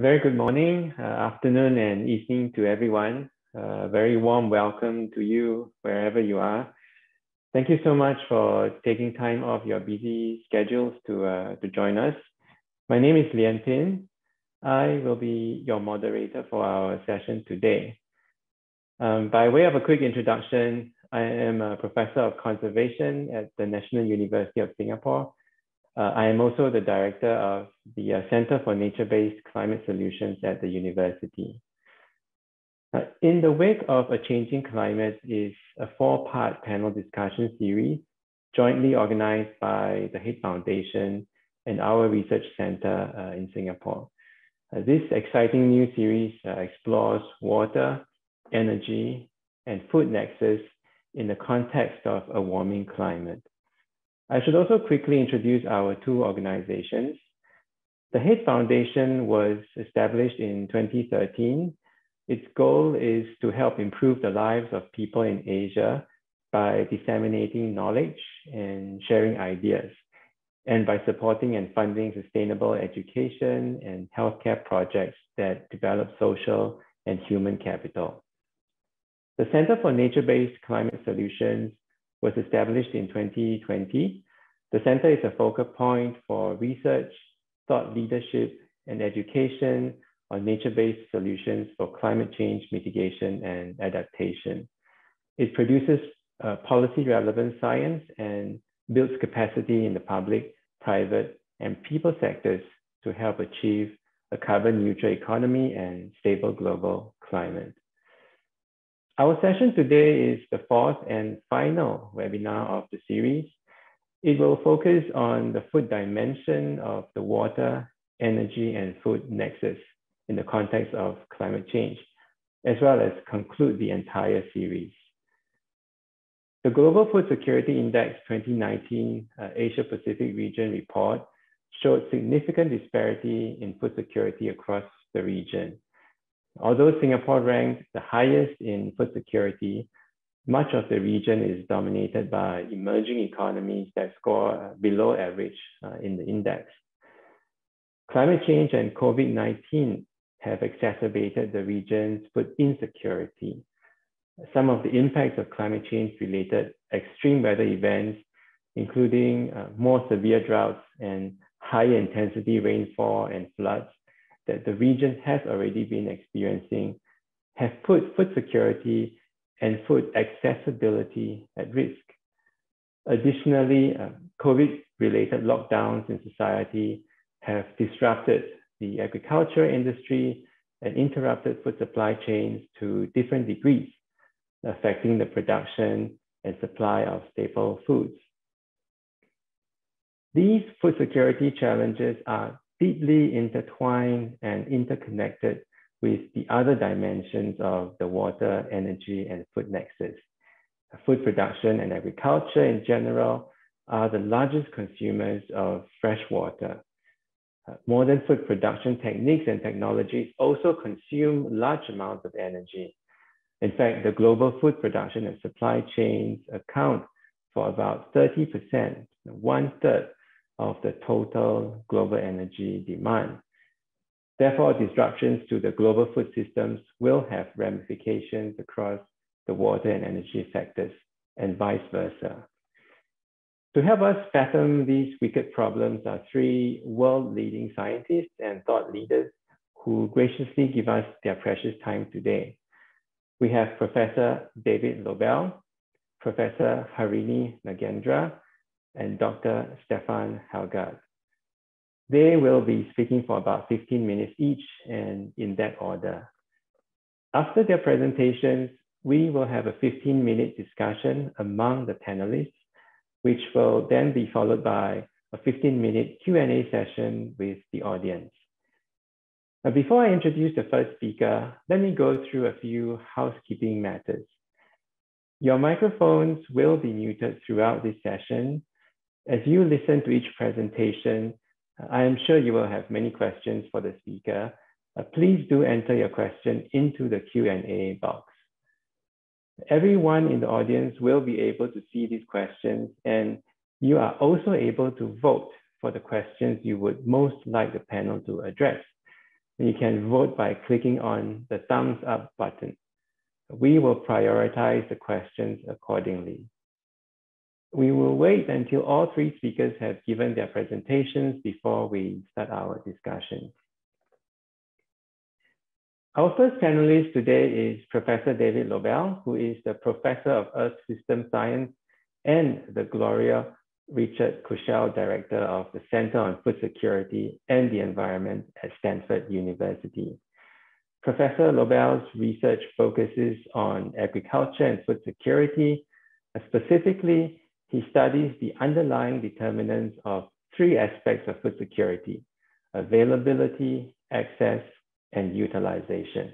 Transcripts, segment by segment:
Very good morning, uh, afternoon, and evening to everyone. A very warm welcome to you wherever you are. Thank you so much for taking time off your busy schedules to, uh, to join us. My name is Lian Pin. I will be your moderator for our session today. Um, by way of a quick introduction, I am a professor of conservation at the National University of Singapore uh, I am also the director of the uh, Center for Nature-Based Climate Solutions at the university. Uh, in the wake of a changing climate is a four-part panel discussion series jointly organized by the Head Foundation and our research center uh, in Singapore. Uh, this exciting new series uh, explores water, energy, and food nexus in the context of a warming climate. I should also quickly introduce our two organizations. The Head Foundation was established in 2013. Its goal is to help improve the lives of people in Asia by disseminating knowledge and sharing ideas, and by supporting and funding sustainable education and healthcare projects that develop social and human capital. The Center for Nature-Based Climate Solutions was established in 2020. The center is a focal point for research, thought leadership, and education on nature-based solutions for climate change mitigation and adaptation. It produces uh, policy relevant science and builds capacity in the public, private, and people sectors to help achieve a carbon neutral economy and stable global climate. Our session today is the fourth and final webinar of the series. It will focus on the food dimension of the water, energy, and food nexus in the context of climate change, as well as conclude the entire series. The Global Food Security Index 2019 uh, Asia Pacific region report showed significant disparity in food security across the region. Although Singapore ranked the highest in food security, much of the region is dominated by emerging economies that score uh, below average uh, in the index. Climate change and COVID-19 have exacerbated the region's food insecurity. Some of the impacts of climate change related extreme weather events, including uh, more severe droughts and high intensity rainfall and floods, that the region has already been experiencing have put food security and food accessibility at risk. Additionally, uh, COVID-related lockdowns in society have disrupted the agriculture industry and interrupted food supply chains to different degrees, affecting the production and supply of staple foods. These food security challenges are deeply intertwined and interconnected with the other dimensions of the water, energy, and food nexus. Food production and agriculture in general are the largest consumers of fresh water. Uh, modern food production techniques and technologies also consume large amounts of energy. In fact, the global food production and supply chains account for about 30%, one third of the total global energy demand. Therefore, disruptions to the global food systems will have ramifications across the water and energy sectors and vice versa. To help us fathom these wicked problems are three world-leading scientists and thought leaders who graciously give us their precious time today. We have Professor David Lobell, Professor Harini Nagendra, and Dr. Stefan Helgaard. They will be speaking for about 15 minutes each and in that order. After their presentations, we will have a 15 minute discussion among the panelists, which will then be followed by a 15 minute Q&A session with the audience. Now, before I introduce the first speaker, let me go through a few housekeeping matters. Your microphones will be muted throughout this session. As you listen to each presentation, I am sure you will have many questions for the speaker. Uh, please do enter your question into the Q&A box. Everyone in the audience will be able to see these questions and you are also able to vote for the questions you would most like the panel to address. you can vote by clicking on the thumbs up button. We will prioritize the questions accordingly. We will wait until all three speakers have given their presentations before we start our discussion. Our first panelist today is Professor David Lobell, who is the Professor of Earth System Science and the Gloria Richard Kushel Director of the Center on Food Security and the Environment at Stanford University. Professor Lobell's research focuses on agriculture and food security. Specifically, he studies the underlying determinants of three aspects of food security, availability, access, and utilization,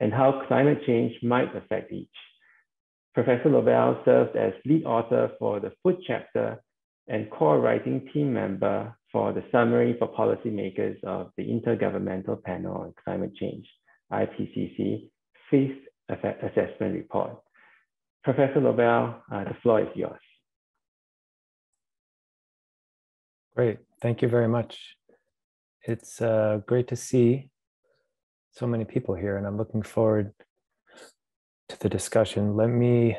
and how climate change might affect each. Professor Lobell served as lead author for the food chapter and core writing team member for the summary for policymakers of the Intergovernmental Panel on Climate Change, IPCC, fifth assessment report. Professor Lobell, uh, the floor is yours. Great, thank you very much. It's uh, great to see so many people here, and I'm looking forward to the discussion. Let me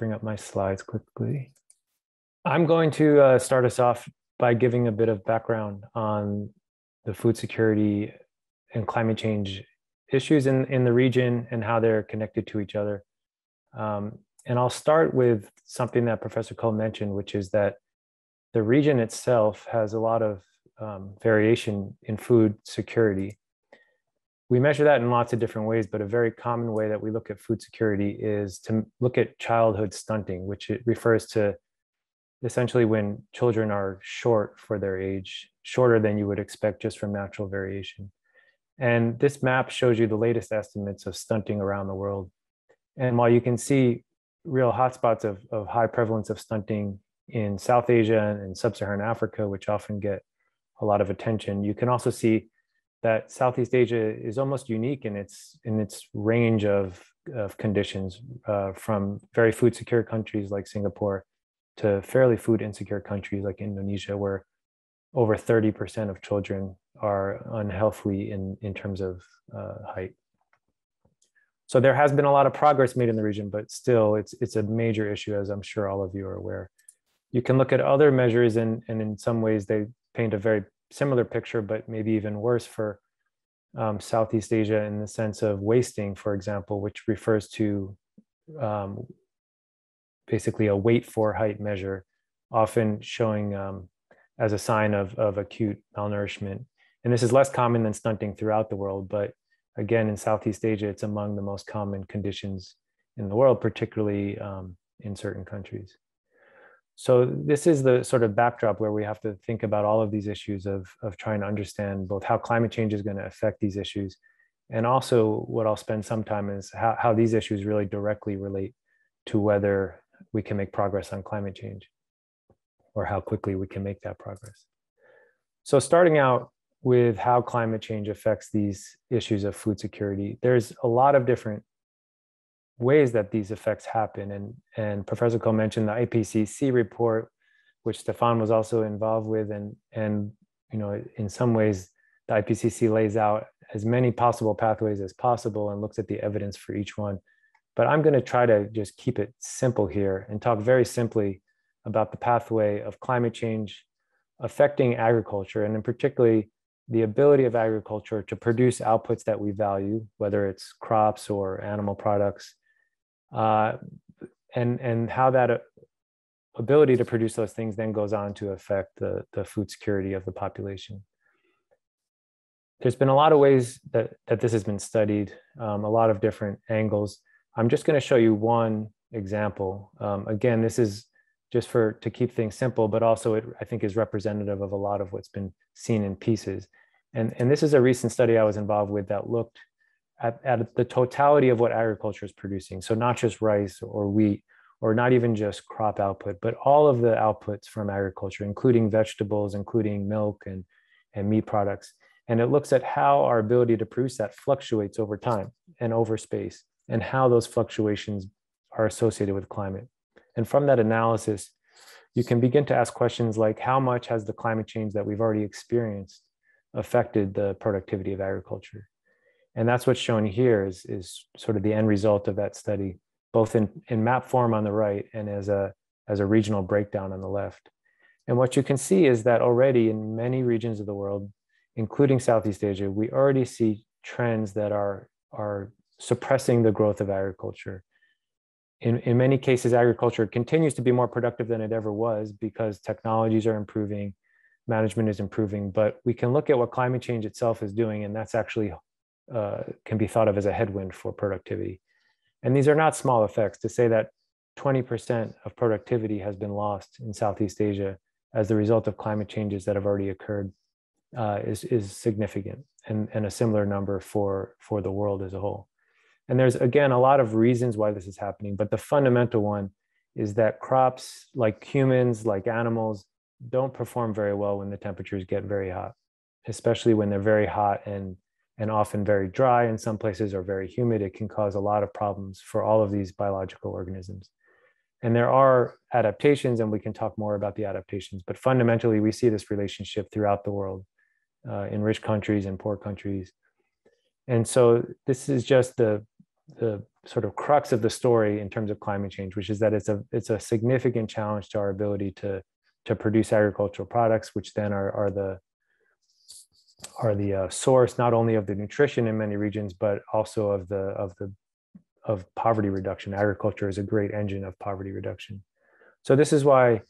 bring up my slides quickly. I'm going to uh, start us off by giving a bit of background on the food security and climate change issues in, in the region and how they're connected to each other. Um, and I'll start with something that Professor Koh mentioned, which is that the region itself has a lot of um, variation in food security we measure that in lots of different ways, but a very common way that we look at food security is to look at childhood stunting, which it refers to essentially when children are short for their age, shorter than you would expect just from natural variation. And this map shows you the latest estimates of stunting around the world. And while you can see real hotspots of, of high prevalence of stunting in South Asia and sub-Saharan Africa, which often get a lot of attention, you can also see that Southeast Asia is almost unique in its in its range of of conditions, uh, from very food secure countries like Singapore to fairly food insecure countries like Indonesia, where over 30% of children are unhealthy in, in terms of uh, height. So there has been a lot of progress made in the region, but still it's, it's a major issue, as I'm sure all of you are aware. You can look at other measures and, and in some ways they paint a very similar picture, but maybe even worse for um, Southeast Asia in the sense of wasting, for example, which refers to um, basically a weight for height measure, often showing um, as a sign of, of acute malnourishment. And this is less common than stunting throughout the world, but again, in Southeast Asia, it's among the most common conditions in the world, particularly um, in certain countries so this is the sort of backdrop where we have to think about all of these issues of, of trying to understand both how climate change is going to affect these issues and also what i'll spend some time is how, how these issues really directly relate to whether we can make progress on climate change or how quickly we can make that progress. So starting out with how climate change affects these issues of food security there's a lot of different ways that these effects happen. And, and Professor Koh mentioned the IPCC report, which Stefan was also involved with. And, and you know, in some ways, the IPCC lays out as many possible pathways as possible and looks at the evidence for each one. But I'm going to try to just keep it simple here and talk very simply about the pathway of climate change affecting agriculture, and in particularly the ability of agriculture to produce outputs that we value, whether it's crops or animal products, uh, and and how that uh, ability to produce those things then goes on to affect the, the food security of the population. There's been a lot of ways that, that this has been studied, um, a lot of different angles. I'm just going to show you one example. Um, again, this is just for to keep things simple, but also it I think is representative of a lot of what's been seen in pieces. And, and this is a recent study I was involved with that looked at, at the totality of what agriculture is producing. So not just rice or wheat, or not even just crop output, but all of the outputs from agriculture, including vegetables, including milk and, and meat products. And it looks at how our ability to produce that fluctuates over time and over space, and how those fluctuations are associated with climate. And from that analysis, you can begin to ask questions like how much has the climate change that we've already experienced affected the productivity of agriculture. And that's what's shown here is, is sort of the end result of that study, both in, in map form on the right and as a, as a regional breakdown on the left. And what you can see is that already in many regions of the world, including Southeast Asia, we already see trends that are, are suppressing the growth of agriculture. In, in many cases, agriculture continues to be more productive than it ever was because technologies are improving, management is improving, but we can look at what climate change itself is doing, and that's actually uh, can be thought of as a headwind for productivity. And these are not small effects. To say that 20% of productivity has been lost in Southeast Asia as the result of climate changes that have already occurred uh, is, is significant and, and a similar number for, for the world as a whole. And there's, again, a lot of reasons why this is happening, but the fundamental one is that crops, like humans, like animals, don't perform very well when the temperatures get very hot, especially when they're very hot and and often very dry in some places or very humid. It can cause a lot of problems for all of these biological organisms. And there are adaptations, and we can talk more about the adaptations, but fundamentally, we see this relationship throughout the world uh, in rich countries and poor countries. And so, this is just the, the sort of crux of the story in terms of climate change, which is that it's a, it's a significant challenge to our ability to to produce agricultural products, which then are, are the are the uh, source not only of the nutrition in many regions, but also of the of the of poverty reduction. Agriculture is a great engine of poverty reduction. So this is why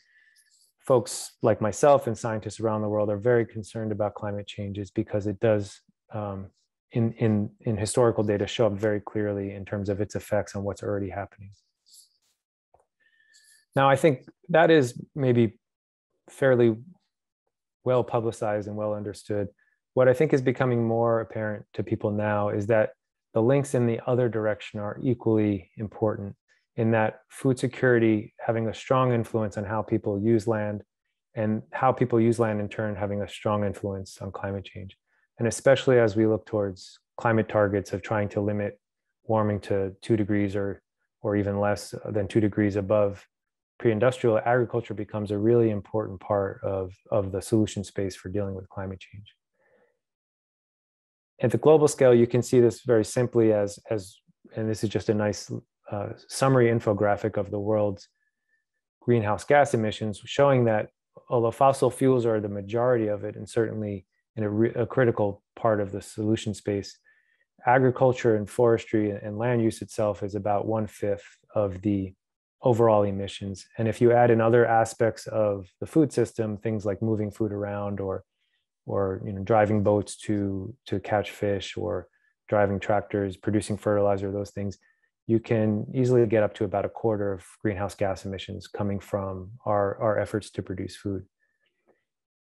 folks like myself and scientists around the world are very concerned about climate changes because it does um, in, in, in historical data show up very clearly in terms of its effects on what's already happening. Now, I think that is maybe fairly well publicized and well understood. What I think is becoming more apparent to people now is that the links in the other direction are equally important in that food security having a strong influence on how people use land and how people use land in turn having a strong influence on climate change. And especially as we look towards climate targets of trying to limit warming to two degrees or, or even less than two degrees above pre-industrial agriculture becomes a really important part of, of the solution space for dealing with climate change. At the global scale, you can see this very simply as, as and this is just a nice uh, summary infographic of the world's greenhouse gas emissions, showing that although fossil fuels are the majority of it, and certainly in a, a critical part of the solution space, agriculture and forestry and land use itself is about one fifth of the overall emissions. And if you add in other aspects of the food system, things like moving food around or or you know driving boats to to catch fish or driving tractors, producing fertilizer, those things, you can easily get up to about a quarter of greenhouse gas emissions coming from our, our efforts to produce food.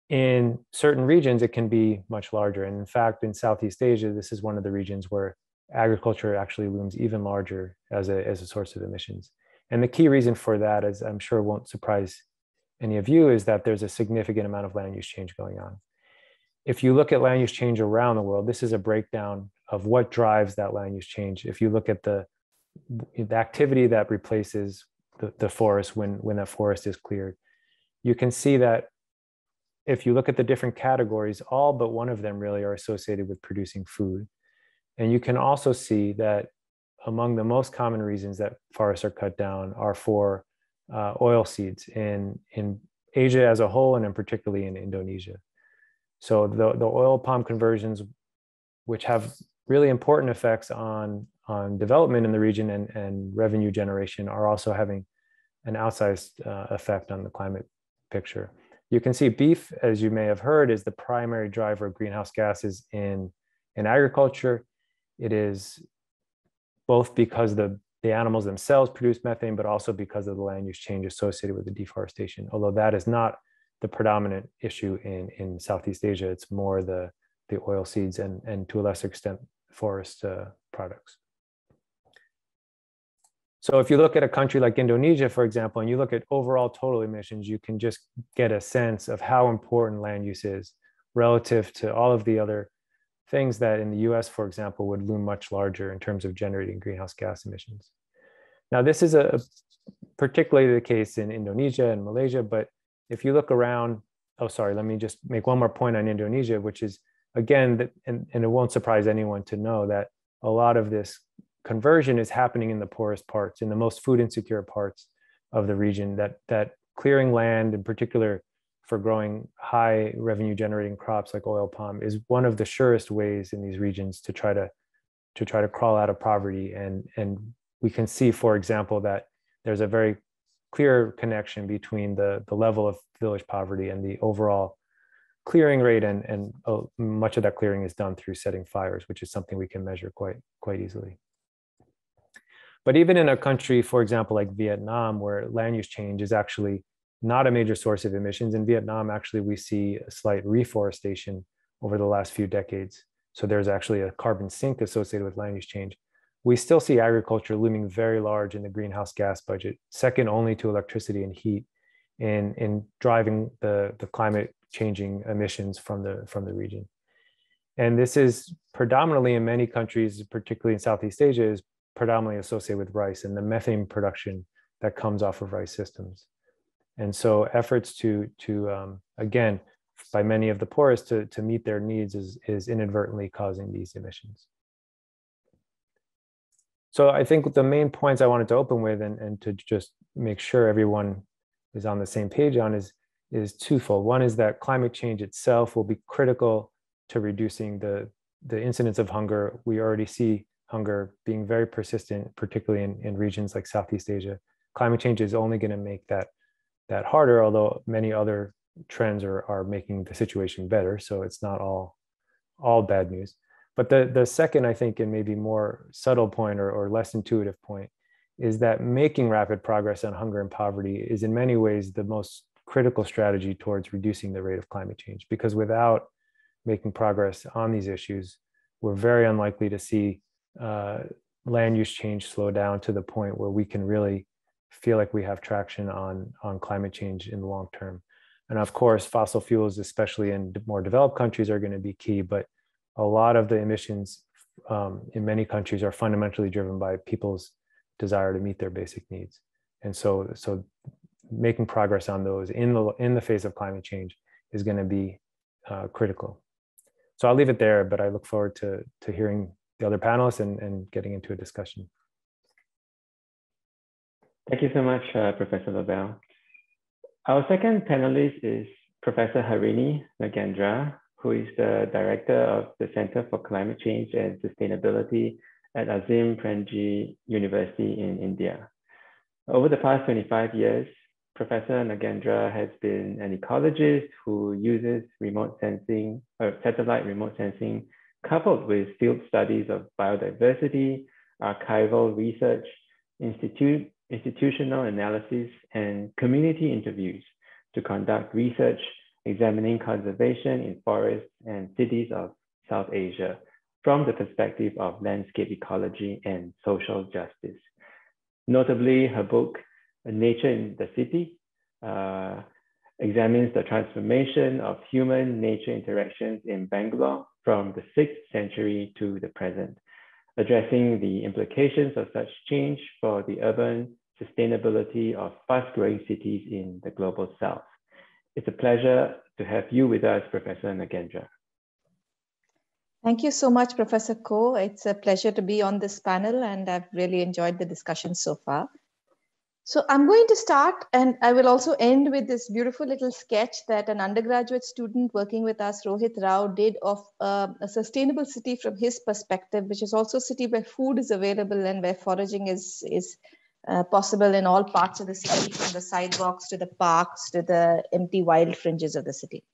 In certain regions, it can be much larger. And in fact, in Southeast Asia, this is one of the regions where agriculture actually looms even larger as a, as a source of emissions. And the key reason for that, as I'm sure won't surprise any of you, is that there's a significant amount of land use change going on. If you look at land use change around the world, this is a breakdown of what drives that land use change. If you look at the, the activity that replaces the, the forest when, when that forest is cleared, you can see that if you look at the different categories, all but one of them really are associated with producing food. And you can also see that among the most common reasons that forests are cut down are for uh, oil seeds in, in Asia as a whole, and in particularly in Indonesia. So the, the oil palm conversions, which have really important effects on, on development in the region and, and revenue generation, are also having an outsized uh, effect on the climate picture. You can see beef, as you may have heard, is the primary driver of greenhouse gases in, in agriculture. It is both because the, the animals themselves produce methane, but also because of the land use change associated with the deforestation. Although that is not the predominant issue in, in Southeast Asia, it's more the, the oil seeds and, and to a lesser extent, forest uh, products. So if you look at a country like Indonesia, for example, and you look at overall total emissions, you can just get a sense of how important land use is relative to all of the other things that in the US, for example, would loom much larger in terms of generating greenhouse gas emissions. Now, this is a particularly the case in Indonesia and Malaysia, but if you look around, oh, sorry, let me just make one more point on Indonesia, which is again, that, and, and it won't surprise anyone to know that a lot of this conversion is happening in the poorest parts, in the most food insecure parts of the region. That that clearing land, in particular for growing high revenue generating crops like oil palm, is one of the surest ways in these regions to try to to try to crawl out of poverty. And and we can see, for example, that there's a very clear connection between the the level of village poverty and the overall clearing rate and and uh, much of that clearing is done through setting fires which is something we can measure quite quite easily but even in a country, for example, like Vietnam, where land use change is actually not a major source of emissions, in Vietnam, actually, we see a slight reforestation over the last few decades. So there's actually a carbon sink associated with land use change. We still see agriculture looming very large in the greenhouse gas budget, second only to electricity and heat in, in driving the, the climate changing emissions from the, from the region. And this is predominantly in many countries, particularly in Southeast Asia, is predominantly associated with rice and the methane production that comes off of rice systems. And so efforts to, to um, again, by many of the poorest to, to meet their needs is, is inadvertently causing these emissions. So I think the main points I wanted to open with and, and to just make sure everyone is on the same page on is, is twofold. One is that climate change itself will be critical to reducing the, the incidence of hunger. We already see hunger being very persistent, particularly in, in regions like Southeast Asia. Climate change is only going to make that that harder, although many other trends are, are making the situation better. So it's not all all bad news. But the, the second, I think, and maybe more subtle point or, or less intuitive point is that making rapid progress on hunger and poverty is in many ways the most critical strategy towards reducing the rate of climate change. Because without making progress on these issues, we're very unlikely to see uh, land use change slow down to the point where we can really feel like we have traction on on climate change in the long term and of course fossil fuels especially in more developed countries are going to be key but a lot of the emissions um, in many countries are fundamentally driven by people's desire to meet their basic needs and so so making progress on those in the in the face of climate change is going to be uh, critical so i'll leave it there but i look forward to to hearing the other panelists and, and getting into a discussion. Thank you so much, uh, Professor Lobell. Our second panelist is Professor Harini Nagendra, who is the director of the Center for Climate Change and Sustainability at Azim Premji University in India. Over the past 25 years, Professor Nagendra has been an ecologist who uses remote sensing, or satellite remote sensing coupled with field studies of biodiversity, archival research, institute, institutional analysis, and community interviews to conduct research examining conservation in forests and cities of South Asia from the perspective of landscape ecology and social justice. Notably, her book, Nature in the City, uh, examines the transformation of human-nature interactions in Bangalore from the 6th century to the present, addressing the implications of such change for the urban sustainability of fast-growing cities in the global south. It's a pleasure to have you with us, Professor Nagendra. Thank you so much, Professor Koh. It's a pleasure to be on this panel and I've really enjoyed the discussion so far. So I'm going to start and I will also end with this beautiful little sketch that an undergraduate student working with us, Rohit Rao, did of uh, a sustainable city from his perspective, which is also a city where food is available and where foraging is, is uh, possible in all parts of the city, from the sidewalks to the parks to the empty wild fringes of the city.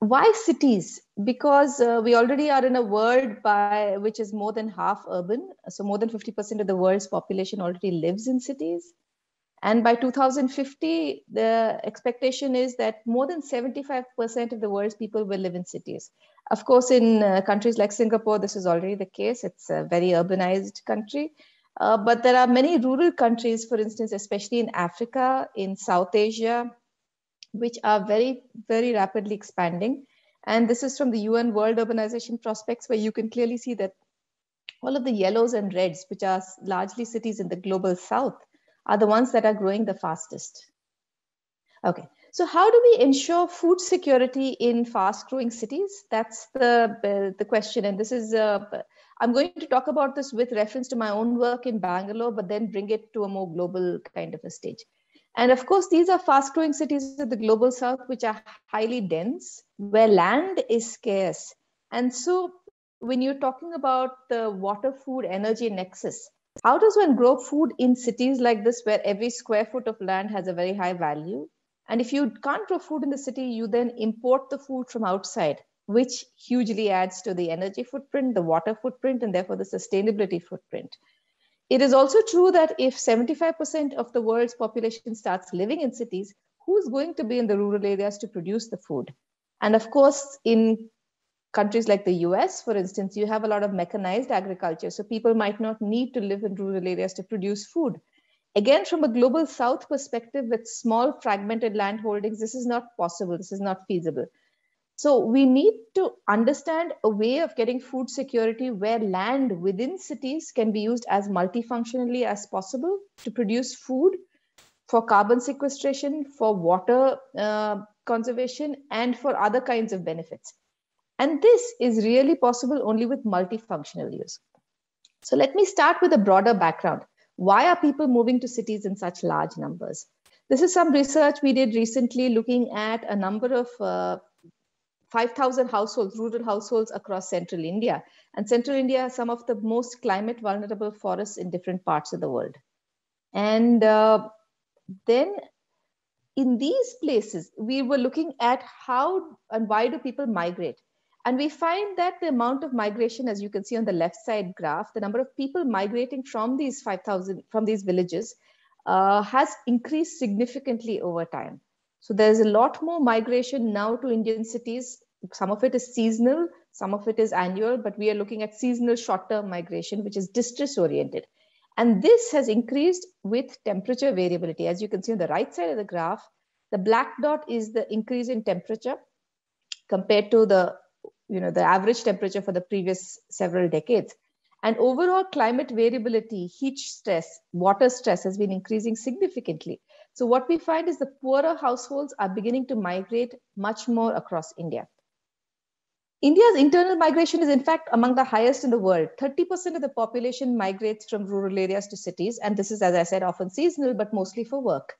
Why cities? Because uh, we already are in a world by which is more than half urban. So more than 50% of the world's population already lives in cities. And by 2050 the expectation is that more than 75% of the world's people will live in cities. Of course in uh, countries like singapore this is already the case. It's a very urbanized country uh, but there are many rural countries for instance especially in africa in south asia which are very, very rapidly expanding. And this is from the UN World Urbanization Prospects, where you can clearly see that all of the yellows and reds, which are largely cities in the global south, are the ones that are growing the fastest. Okay, So how do we ensure food security in fast growing cities? That's the, the question. And this is, uh, I'm going to talk about this with reference to my own work in Bangalore, but then bring it to a more global kind of a stage. And of course, these are fast growing cities of the global south, which are highly dense, where land is scarce. And so when you're talking about the water, food, energy nexus, how does one grow food in cities like this, where every square foot of land has a very high value? And if you can't grow food in the city, you then import the food from outside, which hugely adds to the energy footprint, the water footprint, and therefore the sustainability footprint. It is also true that if 75% of the world's population starts living in cities, who's going to be in the rural areas to produce the food? And of course, in countries like the US, for instance, you have a lot of mechanized agriculture. So people might not need to live in rural areas to produce food. Again, from a global south perspective, with small fragmented land holdings, this is not possible. This is not feasible. So we need to understand a way of getting food security where land within cities can be used as multifunctionally as possible to produce food for carbon sequestration, for water uh, conservation, and for other kinds of benefits. And this is really possible only with multifunctional use. So let me start with a broader background. Why are people moving to cities in such large numbers? This is some research we did recently looking at a number of uh, 5,000 households, rural households across central India. And central India has some of the most climate vulnerable forests in different parts of the world. And uh, then in these places, we were looking at how and why do people migrate? And we find that the amount of migration, as you can see on the left side graph, the number of people migrating from these 5,000, from these villages uh, has increased significantly over time. So there's a lot more migration now to Indian cities. Some of it is seasonal, some of it is annual, but we are looking at seasonal short-term migration, which is distress oriented. And this has increased with temperature variability. As you can see on the right side of the graph, the black dot is the increase in temperature compared to the you know, the average temperature for the previous several decades. And overall climate variability, heat stress, water stress has been increasing significantly. So what we find is the poorer households are beginning to migrate much more across India. India's internal migration is in fact among the highest in the world. 30% of the population migrates from rural areas to cities. And this is, as I said, often seasonal, but mostly for work.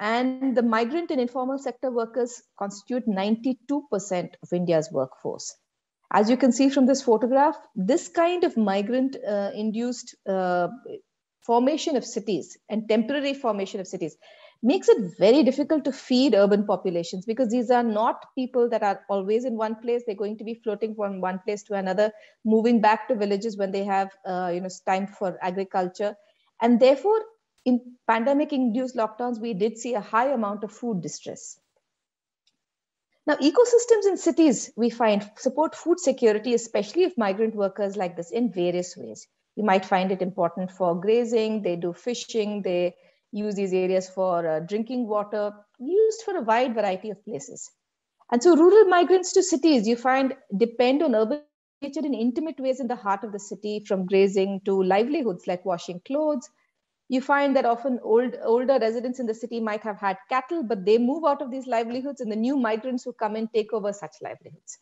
And the migrant and informal sector workers constitute 92% of India's workforce. As you can see from this photograph, this kind of migrant uh, induced uh, formation of cities and temporary formation of cities makes it very difficult to feed urban populations because these are not people that are always in one place they're going to be floating from one place to another moving back to villages when they have uh, you know time for agriculture and therefore in pandemic induced lockdowns, we did see a high amount of food distress. Now, ecosystems in cities, we find support food security, especially if migrant workers like this in various ways. You might find it important for grazing, they do fishing, they use these areas for uh, drinking water, used for a wide variety of places. And so rural migrants to cities, you find depend on urban nature in intimate ways in the heart of the city, from grazing to livelihoods like washing clothes, you find that often old, older residents in the city might have had cattle, but they move out of these livelihoods and the new migrants who come in take over such livelihoods.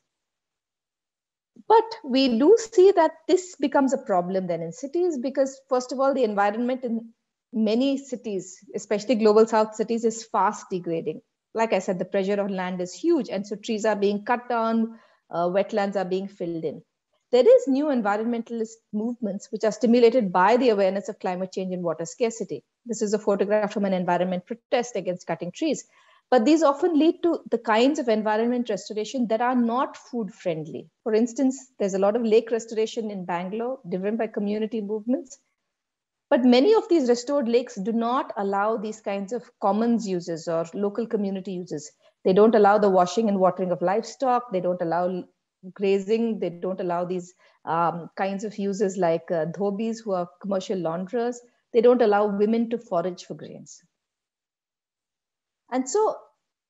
But we do see that this becomes a problem then in cities because, first of all, the environment in many cities, especially global south cities, is fast degrading. Like I said, the pressure on land is huge. And so trees are being cut down, uh, wetlands are being filled in there is new environmentalist movements which are stimulated by the awareness of climate change and water scarcity. This is a photograph from an environment protest against cutting trees. But these often lead to the kinds of environment restoration that are not food friendly. For instance, there's a lot of lake restoration in Bangalore driven by community movements. But many of these restored lakes do not allow these kinds of commons uses or local community uses. They don't allow the washing and watering of livestock. They don't allow grazing. They don't allow these um, kinds of uses like uh, dhobis who are commercial launderers. They don't allow women to forage for grains. And so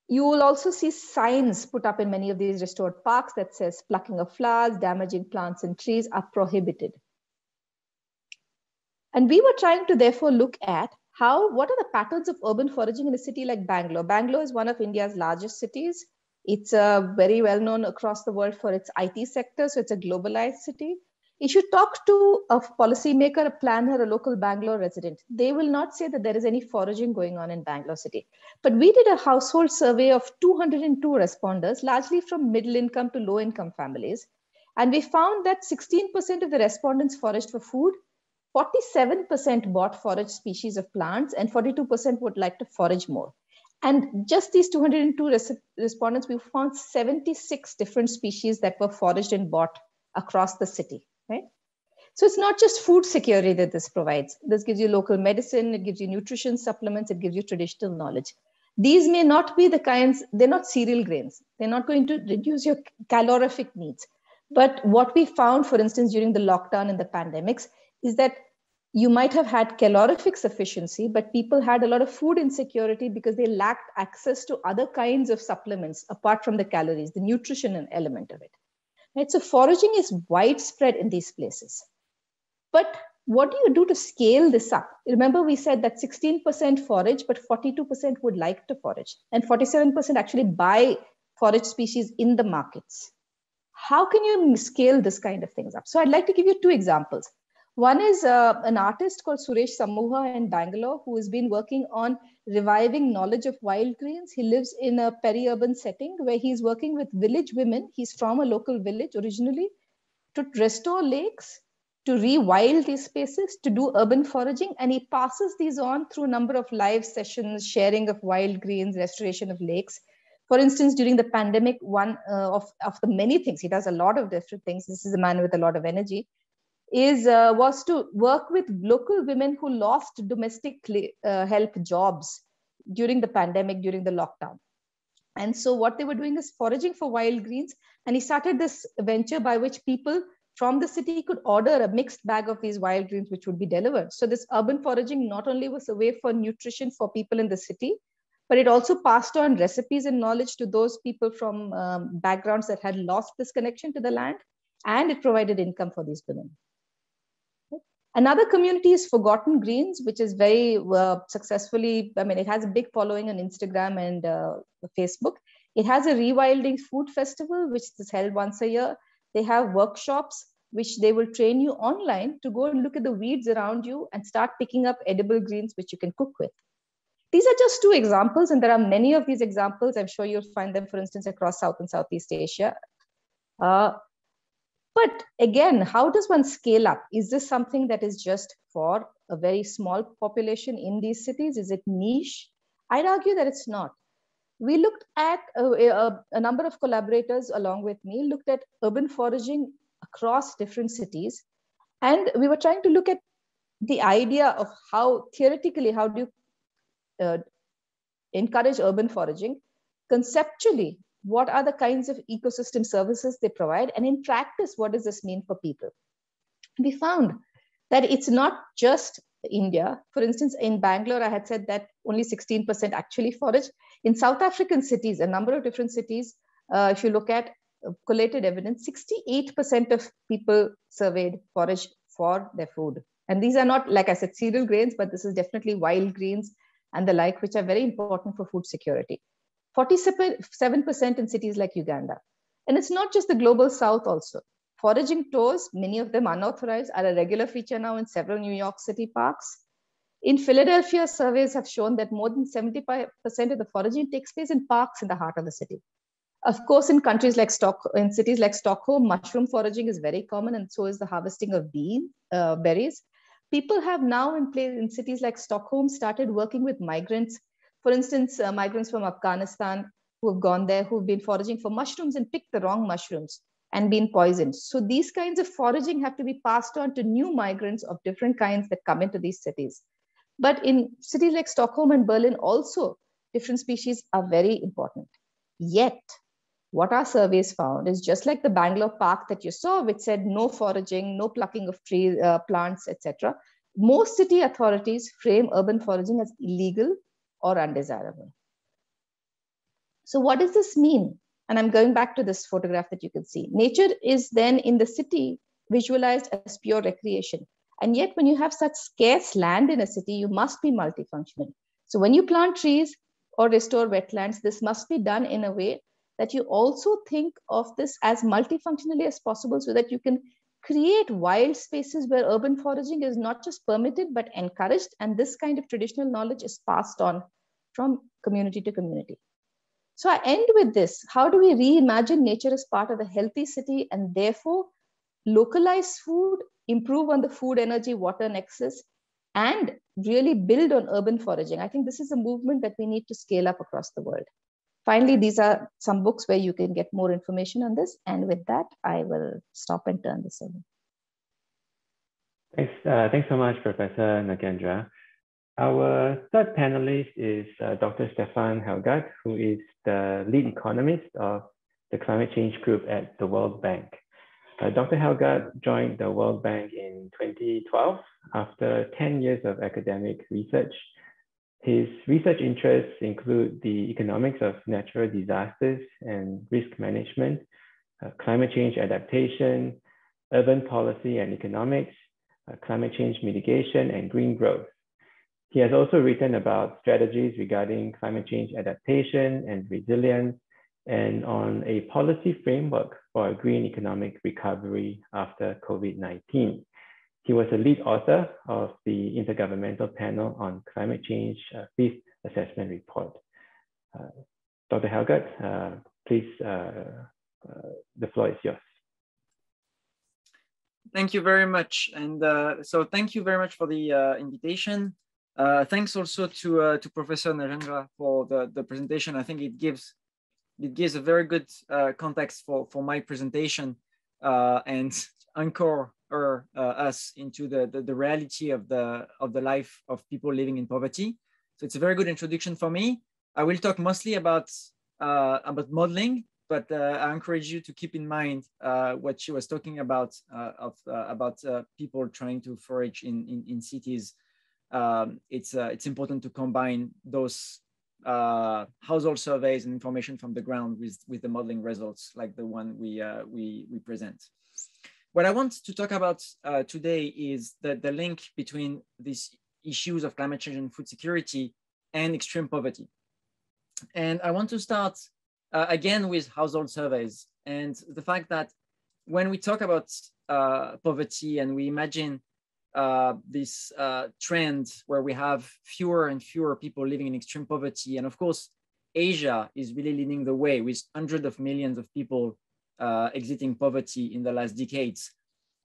you will also see signs put up in many of these restored parks that says plucking of flowers, damaging plants and trees are prohibited. And we were trying to therefore look at how, what are the patterns of urban foraging in a city like Bangalore? Bangalore is one of India's largest cities. It's uh, very well known across the world for its IT sector, so it's a globalized city. If you talk to a policymaker, a planner, a local Bangalore resident, they will not say that there is any foraging going on in Bangalore city. But we did a household survey of 202 responders, largely from middle income to low income families. And we found that 16% of the respondents foraged for food, 47% bought forage species of plants and 42% would like to forage more. And just these 202 res respondents, we found 76 different species that were foraged and bought across the city, right? So it's not just food security that this provides. This gives you local medicine, it gives you nutrition supplements, it gives you traditional knowledge. These may not be the kinds, they're not cereal grains. They're not going to reduce your calorific needs. But what we found, for instance, during the lockdown and the pandemics, is that you might have had calorific sufficiency, but people had a lot of food insecurity because they lacked access to other kinds of supplements apart from the calories, the nutrition and element of it. Right? So foraging is widespread in these places. But what do you do to scale this up? Remember, we said that 16% forage, but 42% would like to forage, and 47% actually buy forage species in the markets. How can you scale this kind of things up? So I'd like to give you two examples. One is uh, an artist called Suresh Samuha in Bangalore who has been working on reviving knowledge of wild greens. He lives in a peri-urban setting where he's working with village women. He's from a local village originally to restore lakes, to rewild these spaces, to do urban foraging. And he passes these on through a number of live sessions, sharing of wild greens, restoration of lakes. For instance, during the pandemic, one uh, of, of the many things, he does a lot of different things. This is a man with a lot of energy is uh, was to work with local women who lost domestic uh, help jobs during the pandemic during the lockdown. And so what they were doing is foraging for wild greens and he started this venture by which people from the city could order a mixed bag of these wild greens which would be delivered. So this urban foraging not only was a way for nutrition for people in the city but it also passed on recipes and knowledge to those people from um, backgrounds that had lost this connection to the land and it provided income for these women Another community is Forgotten Greens, which is very uh, successfully, I mean, it has a big following on Instagram and uh, Facebook. It has a rewilding food festival, which is held once a year. They have workshops, which they will train you online to go and look at the weeds around you and start picking up edible greens, which you can cook with. These are just two examples, and there are many of these examples. I'm sure you'll find them, for instance, across South and Southeast Asia. Uh, but again, how does one scale up? Is this something that is just for a very small population in these cities? Is it niche? I'd argue that it's not. We looked at a, a, a number of collaborators along with me, looked at urban foraging across different cities. And we were trying to look at the idea of how theoretically, how do you uh, encourage urban foraging? Conceptually, what are the kinds of ecosystem services they provide and in practice what does this mean for people? We found that it's not just india. For instance in bangalore i had said that only 16% actually forage. In south african cities a number of different cities uh, if you look at uh, collated evidence 68% of people surveyed forage for their food. And these are not like i said cereal grains but this is definitely wild greens and the like which are very important for food security 47% in cities like Uganda. And it's not just the global south also. Foraging tours, many of them unauthorized, are a regular feature now in several New York City parks. In Philadelphia, surveys have shown that more than 75% of the foraging takes place in parks in the heart of the city. Of course, in countries like Stock, in cities like Stockholm, mushroom foraging is very common, and so is the harvesting of bean uh, berries. People have now, in place in cities like Stockholm, started working with migrants for instance, uh, migrants from Afghanistan who have gone there, who've been foraging for mushrooms and picked the wrong mushrooms and been poisoned. So these kinds of foraging have to be passed on to new migrants of different kinds that come into these cities. But in cities like Stockholm and Berlin, also different species are very important. Yet, what our surveys found is just like the Bangalore park that you saw, which said no foraging, no plucking of trees, uh, plants, etc. Most city authorities frame urban foraging as illegal or undesirable. So what does this mean? And I'm going back to this photograph that you can see. Nature is then in the city visualized as pure recreation. And yet, when you have such scarce land in a city, you must be multifunctional. So, when you plant trees or restore wetlands, this must be done in a way that you also think of this as multifunctionally as possible so that you can create wild spaces where urban foraging is not just permitted but encouraged. And this kind of traditional knowledge is passed on from community to community. So I end with this. How do we reimagine nature as part of a healthy city and therefore localize food, improve on the food, energy, water nexus, and really build on urban foraging? I think this is a movement that we need to scale up across the world. Finally, these are some books where you can get more information on this. And with that, I will stop and turn this over. Thanks, uh, thanks so much, Professor Nagendra. Our third panelist is uh, Dr. Stefan Hallegatte, who is the lead economist of the climate change group at the World Bank. Uh, Dr. Hallegatte joined the World Bank in 2012 after 10 years of academic research. His research interests include the economics of natural disasters and risk management, uh, climate change adaptation, urban policy and economics, uh, climate change mitigation, and green growth. He has also written about strategies regarding climate change adaptation and resilience and on a policy framework for a green economic recovery after COVID-19. He was a lead author of the Intergovernmental Panel on Climate Change uh, Fifth Assessment Report. Uh, Dr. Hallegatte, uh, please, uh, uh, the floor is yours. Thank you very much. And uh, so thank you very much for the invitation. Thanks also to to Professor Nagendra for the, the presentation. I think it gives it gives a very good context for, for my presentation and anchor uh, us into the, the, the, reality of the of the life of people living in poverty. So it's a very good introduction for me. I will talk mostly about uh, about modeling, but I encourage you to keep in mind what she was talking about of about people trying to forage in, in, in cities um, it's uh, it's important to combine those uh, household surveys and information from the ground with with the modeling results like the one we uh, we we present. What I want to talk about uh, today is the, the link between these issues of climate change and food security and extreme poverty. And I want to start uh, again with household surveys and the fact that when we talk about uh, poverty and we imagine uh, this uh, trend where we have fewer and fewer people living in extreme poverty. And of course, Asia is really leading the way with hundreds of millions of people uh, exiting poverty in the last decades.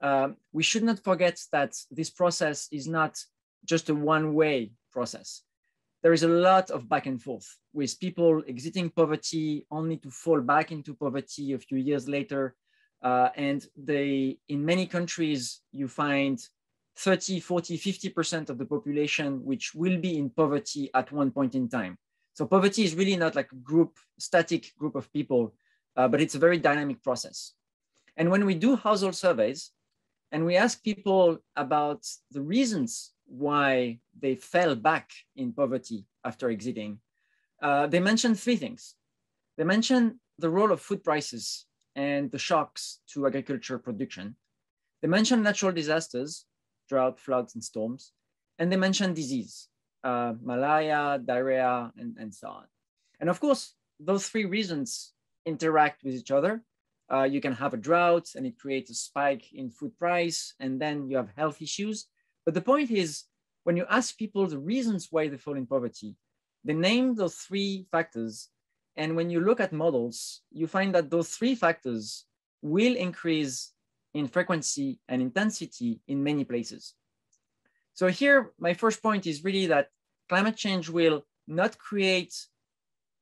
Um, we should not forget that this process is not just a one-way process. There is a lot of back and forth with people exiting poverty only to fall back into poverty a few years later. Uh, and they, in many countries, you find 30, 40, 50% of the population which will be in poverty at one point in time. So poverty is really not like a group, static group of people, uh, but it's a very dynamic process. And when we do household surveys and we ask people about the reasons why they fell back in poverty after exiting, uh, they mention three things. They mention the role of food prices and the shocks to agriculture production. They mention natural disasters drought, floods, and storms. And they mention disease, uh, malaria, diarrhea, and, and so on. And of course, those three reasons interact with each other. Uh, you can have a drought and it creates a spike in food price, and then you have health issues. But the point is, when you ask people the reasons why they fall in poverty, they name those three factors. And when you look at models, you find that those three factors will increase in frequency and intensity in many places. So here, my first point is really that climate change will not create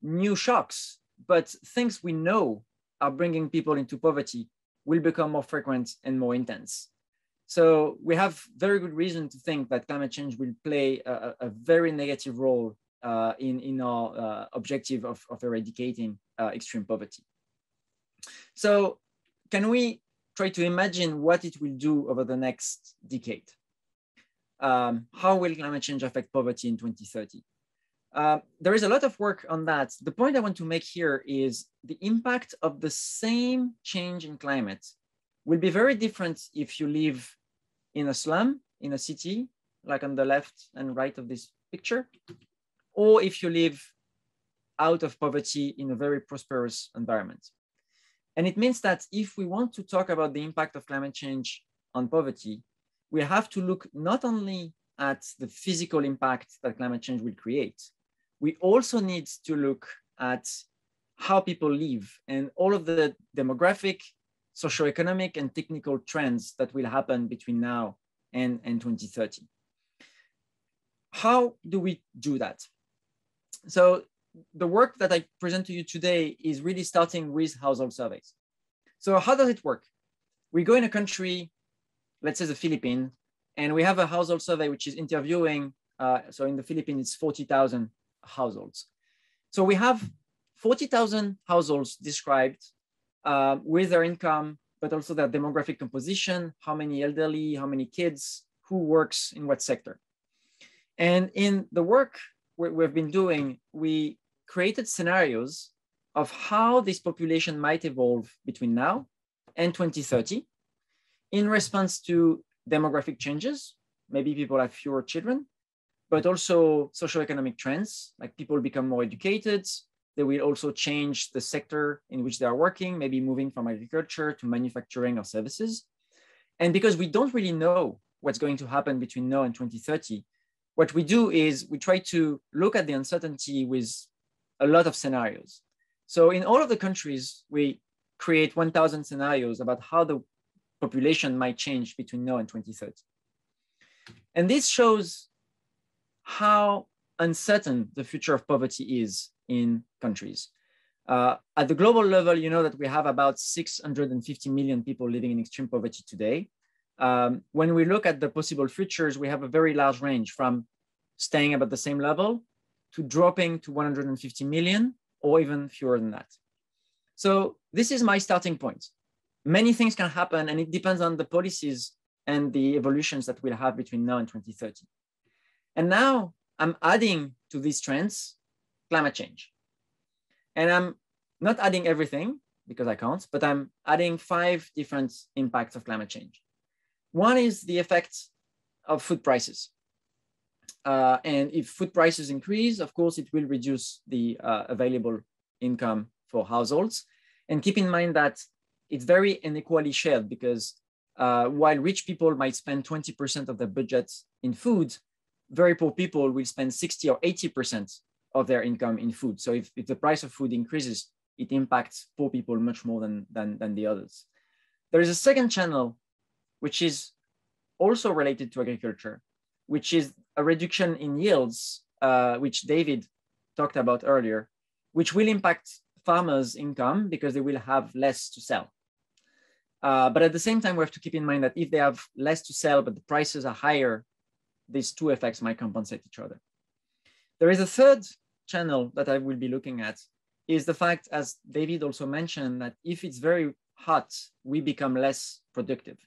new shocks, but things we know are bringing people into poverty will become more frequent and more intense. So we have very good reason to think that climate change will play a, a very negative role uh, in, in our uh, objective of, of eradicating uh, extreme poverty. So can we try to imagine what it will do over the next decade. Um, how will climate change affect poverty in 2030? Uh, there is a lot of work on that. The point I want to make here is the impact of the same change in climate will be very different if you live in a slum in a city, like on the left and right of this picture, or if you live out of poverty in a very prosperous environment. And it means that if we want to talk about the impact of climate change on poverty, we have to look not only at the physical impact that climate change will create, we also need to look at how people live and all of the demographic, socioeconomic, and technical trends that will happen between now and, and 2030. How do we do that? So the work that I present to you today is really starting with household surveys. So how does it work? We go in a country, let's say the Philippines, and we have a household survey which is interviewing, uh, so in the Philippines, it's 40,000 households. So we have 40,000 households described uh, with their income, but also their demographic composition, how many elderly, how many kids, who works in what sector. And in the work we've been doing, we created scenarios of how this population might evolve between now and 2030 in response to demographic changes. Maybe people have fewer children, but also socioeconomic trends, like people become more educated. They will also change the sector in which they are working, maybe moving from agriculture to manufacturing or services. And because we don't really know what's going to happen between now and 2030, what we do is we try to look at the uncertainty with a lot of scenarios. So in all of the countries, we create 1,000 scenarios about how the population might change between now and 2030. And this shows how uncertain the future of poverty is in countries. Uh, at the global level, you know that we have about 650 million people living in extreme poverty today. Um, when we look at the possible futures, we have a very large range from staying about the same level to dropping to 150 million or even fewer than that. So this is my starting point. Many things can happen and it depends on the policies and the evolutions that we'll have between now and 2030. And now I'm adding to these trends climate change. And I'm not adding everything because I can't, but I'm adding five different impacts of climate change. One is the effect of food prices. Uh, and if food prices increase, of course, it will reduce the uh, available income for households. And keep in mind that it's very unequally shared because uh, while rich people might spend 20% of their budget in food, very poor people will spend 60 or 80% of their income in food. So if, if the price of food increases, it impacts poor people much more than, than, than the others. There is a second channel, which is also related to agriculture, which is a reduction in yields, uh, which David talked about earlier, which will impact farmers' income because they will have less to sell. Uh, but at the same time, we have to keep in mind that if they have less to sell, but the prices are higher, these two effects might compensate each other. There is a third channel that I will be looking at is the fact, as David also mentioned, that if it's very hot, we become less productive.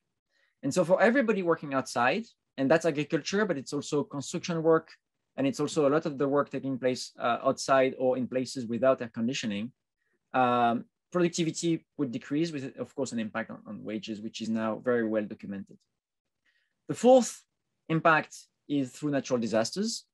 And so for everybody working outside, and that's agriculture, but it's also construction work, and it's also a lot of the work taking place uh, outside or in places without air conditioning. Um, productivity would decrease with, of course, an impact on, on wages, which is now very well documented. The fourth impact is through natural disasters,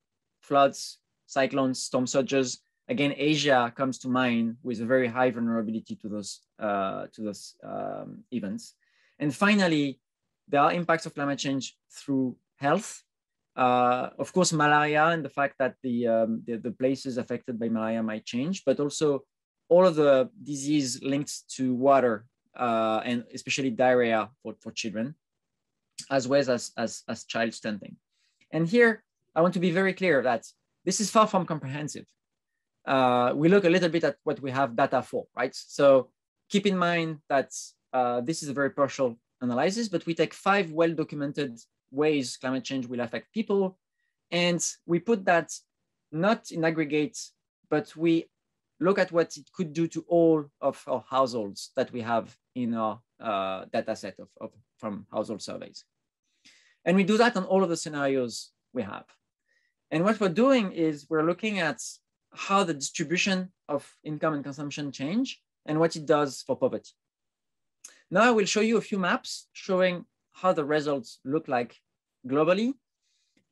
floods, cyclones, storm surges. Again, Asia comes to mind with a very high vulnerability to those, uh, to those um, events. And finally, there are impacts of climate change through health. Uh, of course, malaria and the fact that the, um, the, the, places affected by malaria might change, but also all of the disease linked to water uh, and especially diarrhea for, for children, as well as, as, as child stunting. And here, I want to be very clear that this is far from comprehensive. Uh, we look a little bit at what we have data for, right? So keep in mind that uh, this is a very partial analysis, but we take five well-documented ways climate change will affect people. And we put that not in aggregate, but we look at what it could do to all of our households that we have in our uh, data set of, of, from household surveys. And we do that on all of the scenarios we have. And what we're doing is we're looking at how the distribution of income and consumption change and what it does for poverty. Now I will show you a few maps showing how the results look like globally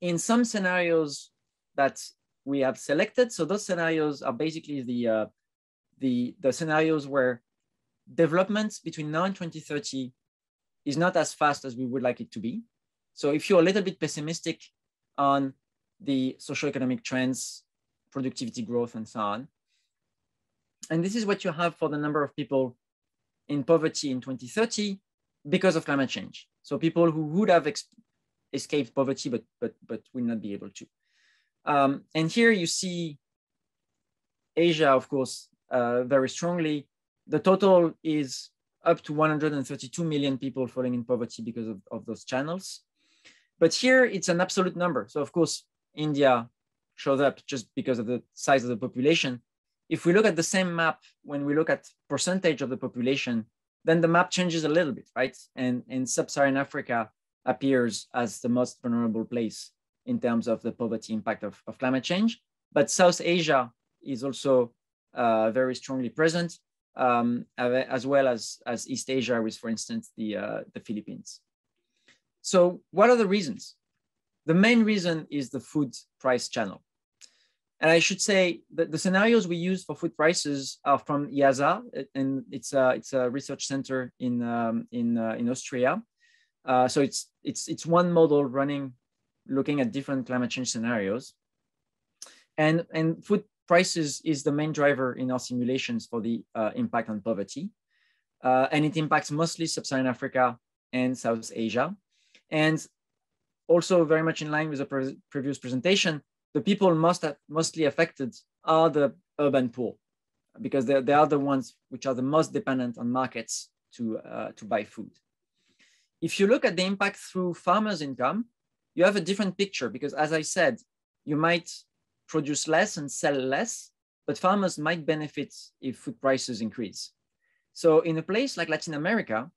in some scenarios that we have selected. So those scenarios are basically the, uh, the, the scenarios where development between now and 2030 is not as fast as we would like it to be. So if you're a little bit pessimistic on the socioeconomic trends, productivity growth, and so on, and this is what you have for the number of people in poverty in 2030 because of climate change. So people who would have escaped poverty, but, but, but will not be able to. Um, and here you see Asia, of course, uh, very strongly. The total is up to 132 million people falling in poverty because of, of those channels. But here it's an absolute number. So of course, India shows up just because of the size of the population. If we look at the same map, when we look at percentage of the population, then the map changes a little bit, right? And, sub-Saharan Africa appears as the most vulnerable place in terms of the poverty impact of, of climate change. But South Asia is also uh, very strongly present, um, as well as, as East Asia with, for instance, the, uh, the Philippines. So what are the reasons? The main reason is the food price channel. And I should say that the scenarios we use for food prices are from IIASA, and it's a, it's a research center in, um, in, uh, in Austria. Uh, so it's, it's, it's one model running, looking at different climate change scenarios. And, and food prices is the main driver in our simulations for the uh, impact on poverty. Uh, and it impacts mostly Sub-Saharan Africa and South Asia. And also very much in line with the pre previous presentation, the people most mostly affected are the urban poor because they, they are the ones which are the most dependent on markets to, uh, to buy food. If you look at the impact through farmers' income, you have a different picture because as I said, you might produce less and sell less, but farmers might benefit if food prices increase. So in a place like Latin America,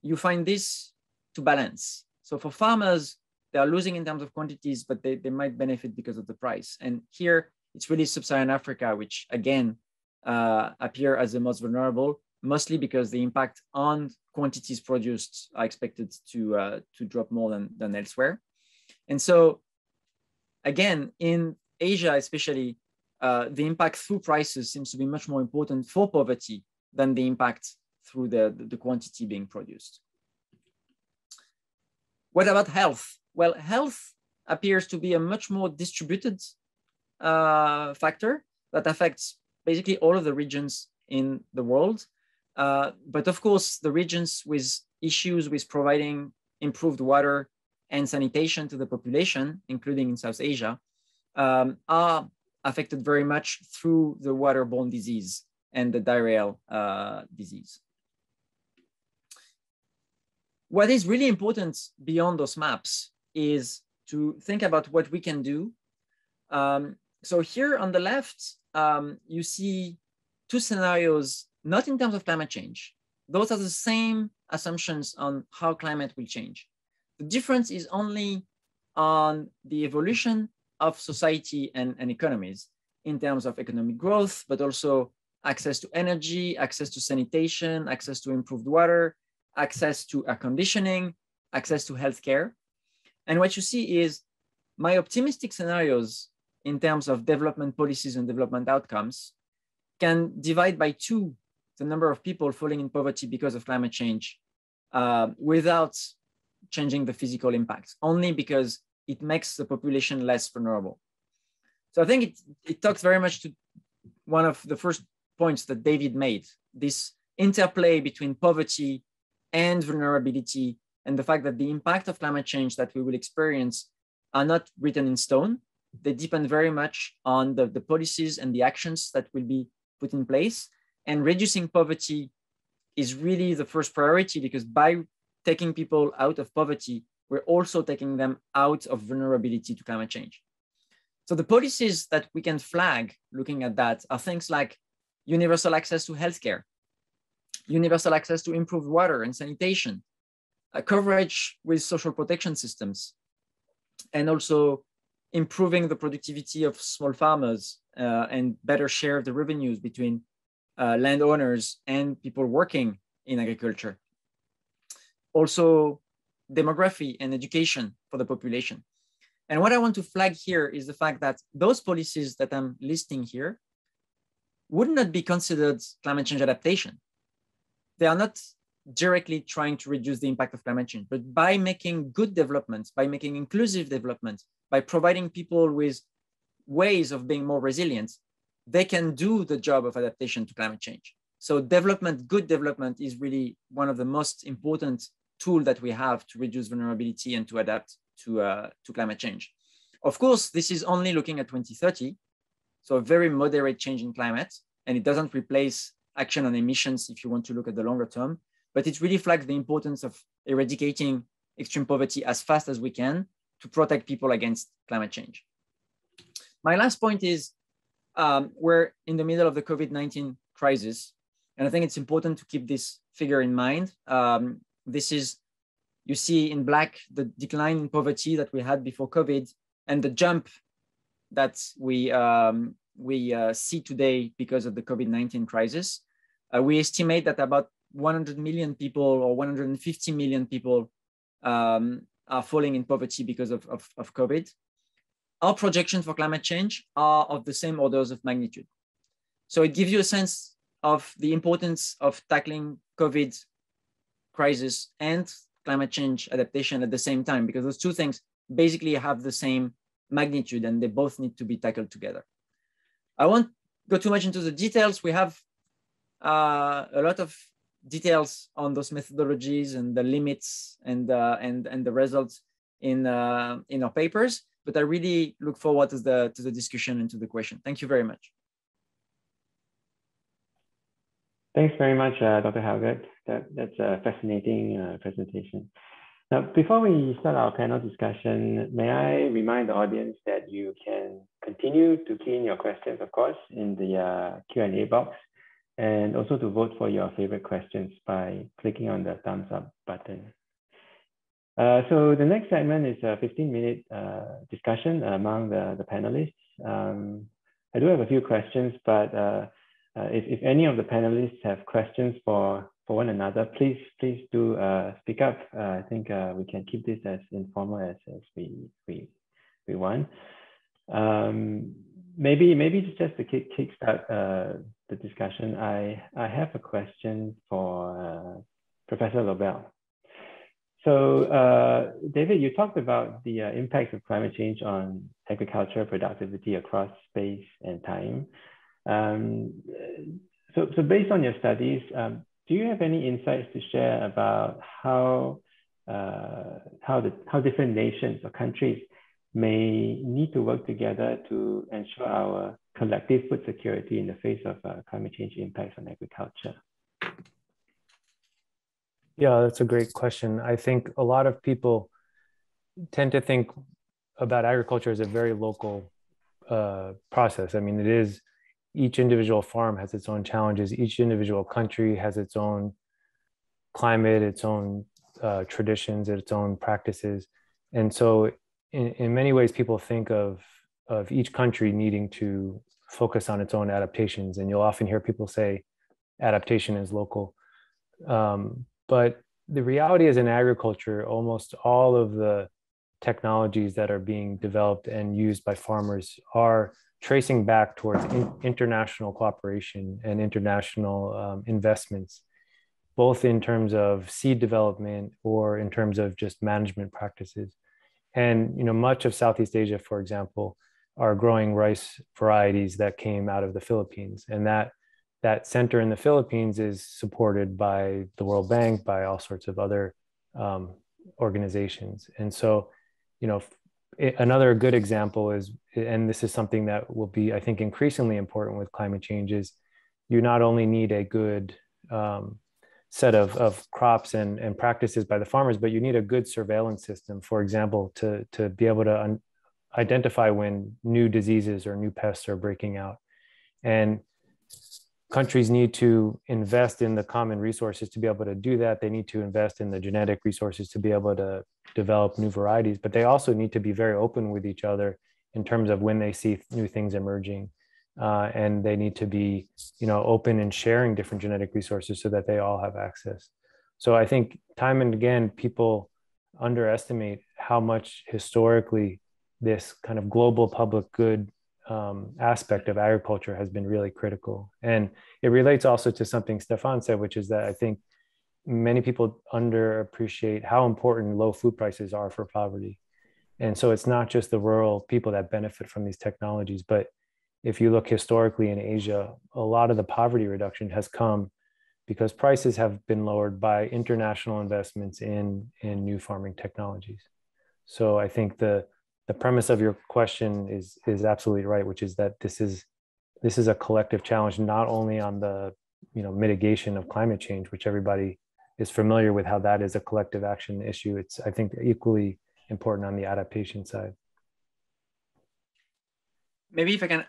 you find this to balance. So for farmers, they are losing in terms of quantities, but they, they might benefit because of the price. And here it's really sub-Saharan Africa, which again uh, appear as the most vulnerable, mostly because the impact on quantities produced are expected to, uh, to drop more than, than elsewhere. And so again, in Asia especially, uh, the impact through prices seems to be much more important for poverty than the impact through the, the, the quantity being produced. What about health? Well, health appears to be a much more distributed uh, factor that affects basically all of the regions in the world. Uh, but of course, the regions with issues with providing improved water and sanitation to the population, including in South Asia, um, are affected very much through the waterborne disease and the diarrheal uh, disease. What is really important beyond those maps is to think about what we can do. Um, so here on the left, um, you see two scenarios, not in terms of climate change. Those are the same assumptions on how climate will change. The difference is only on the evolution of society and, and economies in terms of economic growth, but also access to energy, access to sanitation, access to improved water, access to air conditioning, access to healthcare. And what you see is my optimistic scenarios in terms of development policies and development outcomes can divide by two the number of people falling in poverty because of climate change uh, without changing the physical impacts, only because it makes the population less vulnerable. So I think it, it talks very much to one of the first points that David made, this interplay between poverty and vulnerability and the fact that the impact of climate change that we will experience are not written in stone. They depend very much on the, the policies and the actions that will be put in place. And reducing poverty is really the first priority because by taking people out of poverty, we're also taking them out of vulnerability to climate change. So the policies that we can flag looking at that are things like universal access to healthcare, universal access to improved water and sanitation, coverage with social protection systems, and also improving the productivity of small farmers uh, and better share of the revenues between uh, landowners and people working in agriculture. Also, demography and education for the population. And what I want to flag here is the fact that those policies that I'm listing here would not be considered climate change adaptation. They are not directly trying to reduce the impact of climate change, but by making good developments, by making inclusive development, by providing people with ways of being more resilient, they can do the job of adaptation to climate change. So development, good development is really one of the most important tool that we have to reduce vulnerability and to adapt to, uh, to climate change. Of course, this is only looking at 2030, so a very moderate change in climate, and it doesn't replace action on emissions if you want to look at the longer term, but it really flags the importance of eradicating extreme poverty as fast as we can to protect people against climate change. My last point is um, we're in the middle of the COVID-19 crisis, and I think it's important to keep this figure in mind. Um, this is, you see in black, the decline in poverty that we had before COVID and the jump that we, um, we uh, see today because of the COVID-19 crisis. Uh, we estimate that about 100 million people or 150 million people um, are falling in poverty because of, of, of COVID. Our projections for climate change are of the same orders of magnitude. So it gives you a sense of the importance of tackling COVID crisis and climate change adaptation at the same time, because those two things basically have the same magnitude and they both need to be tackled together. I won't go too much into the details. We have uh, a lot of details on those methodologies and the limits and uh, and and the results in uh, in our papers. But I really look forward to the to the discussion and to the question. Thank you very much. Thanks very much, uh, Dr. Hallegatte. That, that's a fascinating uh, presentation. Now, before we start our panel discussion, may I remind the audience that you can continue to key in your questions, of course, in the uh, Q&A box, and also to vote for your favorite questions by clicking on the thumbs up button. Uh, so the next segment is a 15 minute uh, discussion among the, the panelists. Um, I do have a few questions, but uh, if, if any of the panelists have questions for, for one another, please please do uh, speak up. Uh, I think uh, we can keep this as informal as, as we, we, we want. Um, maybe maybe just to kick kickstart uh, the discussion, I, I have a question for uh, Professor Lobell. So, David, you talked about the impacts of climate change on agriculture productivity across space and time. Um, so, so based on your studies, um, do you have any insights to share about how uh, how the how different nations or countries may need to work together to ensure our collective food security in the face of uh, climate change impacts on agriculture? Yeah, that's a great question. I think a lot of people tend to think about agriculture as a very local uh, process. I mean, it is each individual farm has its own challenges. Each individual country has its own climate, its own uh, traditions, its own practices. And so, in, in many ways, people think of, of each country needing to focus on its own adaptations. And you'll often hear people say adaptation is local. Um, but the reality is, in agriculture, almost all of the technologies that are being developed and used by farmers are tracing back towards in, international cooperation and international um, investments, both in terms of seed development or in terms of just management practices. And you know, much of Southeast Asia, for example, are growing rice varieties that came out of the Philippines, and that that center in the Philippines is supported by the World Bank, by all sorts of other um, organizations. And so, you know, another good example is, and this is something that will be, I think, increasingly important with climate change is you not only need a good um, set of, of crops and, and practices by the farmers, but you need a good surveillance system, for example, to, to be able to un- identify when new diseases or new pests are breaking out. And countries need to invest in the common resources to be able to do that. They need to invest in the genetic resources to be able to develop new varieties, but they also need to be very open with each other in terms of when they see new things emerging. Uh, and they need to be, you know, open and sharing different genetic resources so that they all have access. So I think time and again, people underestimate how much historically this kind of global public good um, aspect of agriculture has been really critical. And it relates also to something Stefan said, which is that I think many people underappreciate how important low food prices are for poverty. And so it's not just the rural people that benefit from these technologies, but if you look historically in Asia, a lot of the poverty reduction has come because prices have been lowered by international investments in, in new farming technologies. So I think the, the premise of your question is, is absolutely right, which is that this is, this is a collective challenge, not only on the you know, mitigation of climate change, which everybody is familiar with how that is a collective action issue. It's, I think, equally important on the adaptation side. Maybe if I can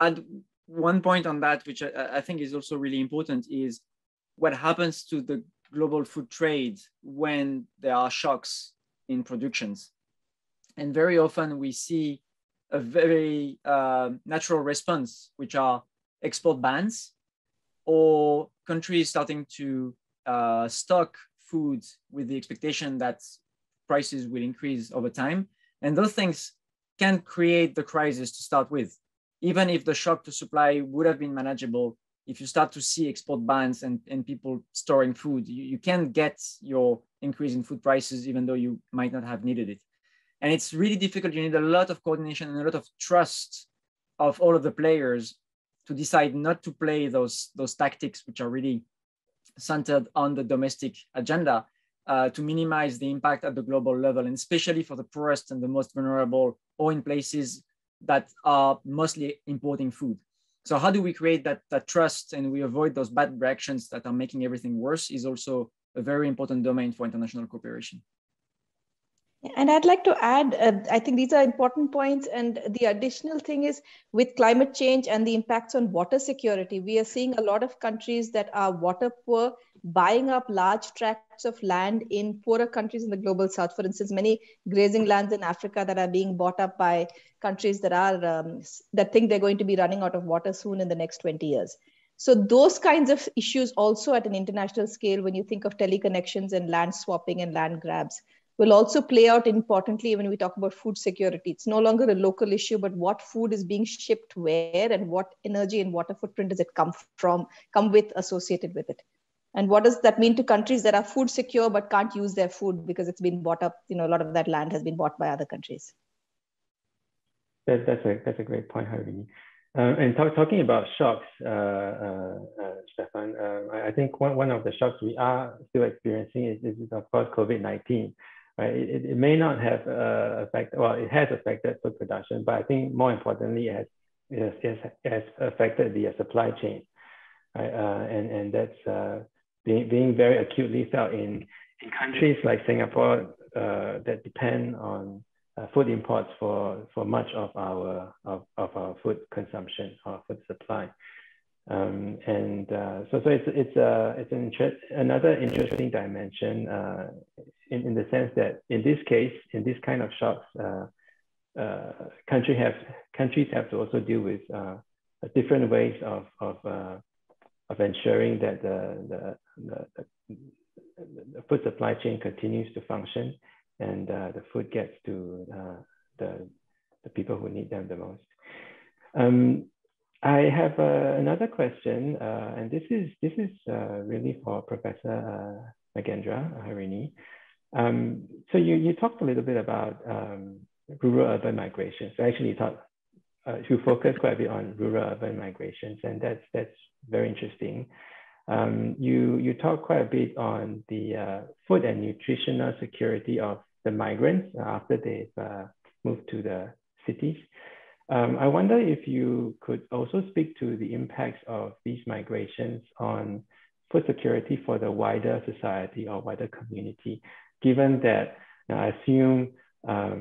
add one point on that, which I, I think is also really important, is what happens to the global food trade when there are shocks in productions. And very often we see a very uh, natural response, which are export bans or countries starting to uh, stock food with the expectation that prices will increase over time. And those things can create the crisis to start with. Even if the shock to supply would have been manageable, if you start to see export bans and, and people storing food, you, you can get your increase in food prices, even though you might not have needed it. And it's really difficult. You need a lot of coordination and a lot of trust of all of the players to decide not to play those, those tactics, which are really centered on the domestic agenda uh, to minimize the impact at the global level, and especially for the poorest and the most vulnerable, or in places that are mostly importing food. So how do we create that, that trust and we avoid those bad reactions that are making everything worse is also a very important domain for international cooperation. And I'd like to add, uh, I think these are important points. And the additional thing is with climate change and the impacts on water security, we are seeing a lot of countries that are water poor buying up large tracts of land in poorer countries in the global south. For instance, many grazing lands in Africa that are being bought up by countries that are um, that think they're going to be running out of water soon in the next 20 years. So those kinds of issues also at an international scale, when you think of teleconnections and land swapping and land grabs, will also play out importantly when we talk about food security. It's no longer a local issue, but what food is being shipped where and what energy and water footprint does it come from, come with associated with it. And what does that mean to countries that are food secure but can't use their food because it's been bought up, you know, a lot of that land has been bought by other countries. That, that's a that's a great point, Harini. Uh, and talk, talking about shocks, uh, uh, uh Stefan, uh, I think one, one of the shocks we are still experiencing is, is of course COVID-19 right? It, it may not have uh, affected, well, it has affected food production, but I think more importantly, it has, it has, it has affected the supply chain, right? Uh, and, and that's uh, being, being very acutely felt in, in countries like Singapore uh, that depend on uh, food imports for, for much of our, of, of our food consumption or food supply. Um, and uh, so, so it's it's uh, it's an interest, another interesting dimension uh, in, in the sense that in this case, in this kind of shocks, uh, uh, country have countries have to also deal with uh, different ways of of of ensuring that the, the, the, the, food supply chain continues to function and the food gets to the the people who need them the most. Um, I have uh, another question, uh, and this is this is uh, really for Professor uh, Nagendra Harini. Um, so you you talked a little bit about um, rural-urban migrations. So actually, you talked uh, you focus quite a bit on rural-urban migrations, and that's that's very interesting. Um, you you talk quite a bit on the uh, food and nutritional security of the migrants after they've moved to the cities. Um, I wonder if you could also speak to the impacts of these migrations on food security for the wider society or wider community, given that I assume um,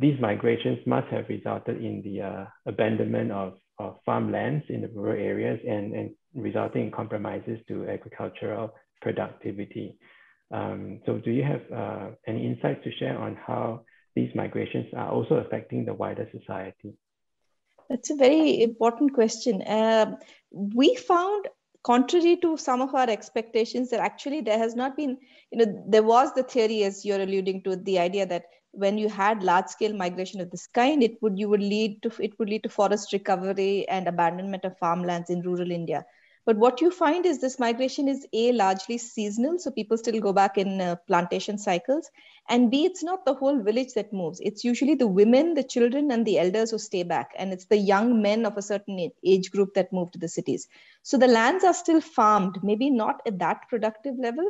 these migrations must have resulted in the uh, abandonment of, of farmlands in the rural areas and, and resulting in compromises to agricultural productivity. Um, so do you have uh, any insights to share on how these migrations are also affecting the wider society? That's a very important question. Uh, we found contrary to some of our expectations that actually there has not been you know there was the theory as you're alluding to the idea that when you had large scale migration of this kind it would you would lead to it would lead to forest recovery and abandonment of farmlands in rural india but what you find is this migration is A, largely seasonal, so people still go back in uh, plantation cycles. And B, it's not the whole village that moves. It's usually the women, the children, and the elders who stay back. And it's the young men of a certain age group that move to the cities. So the lands are still farmed, maybe not at that productive level.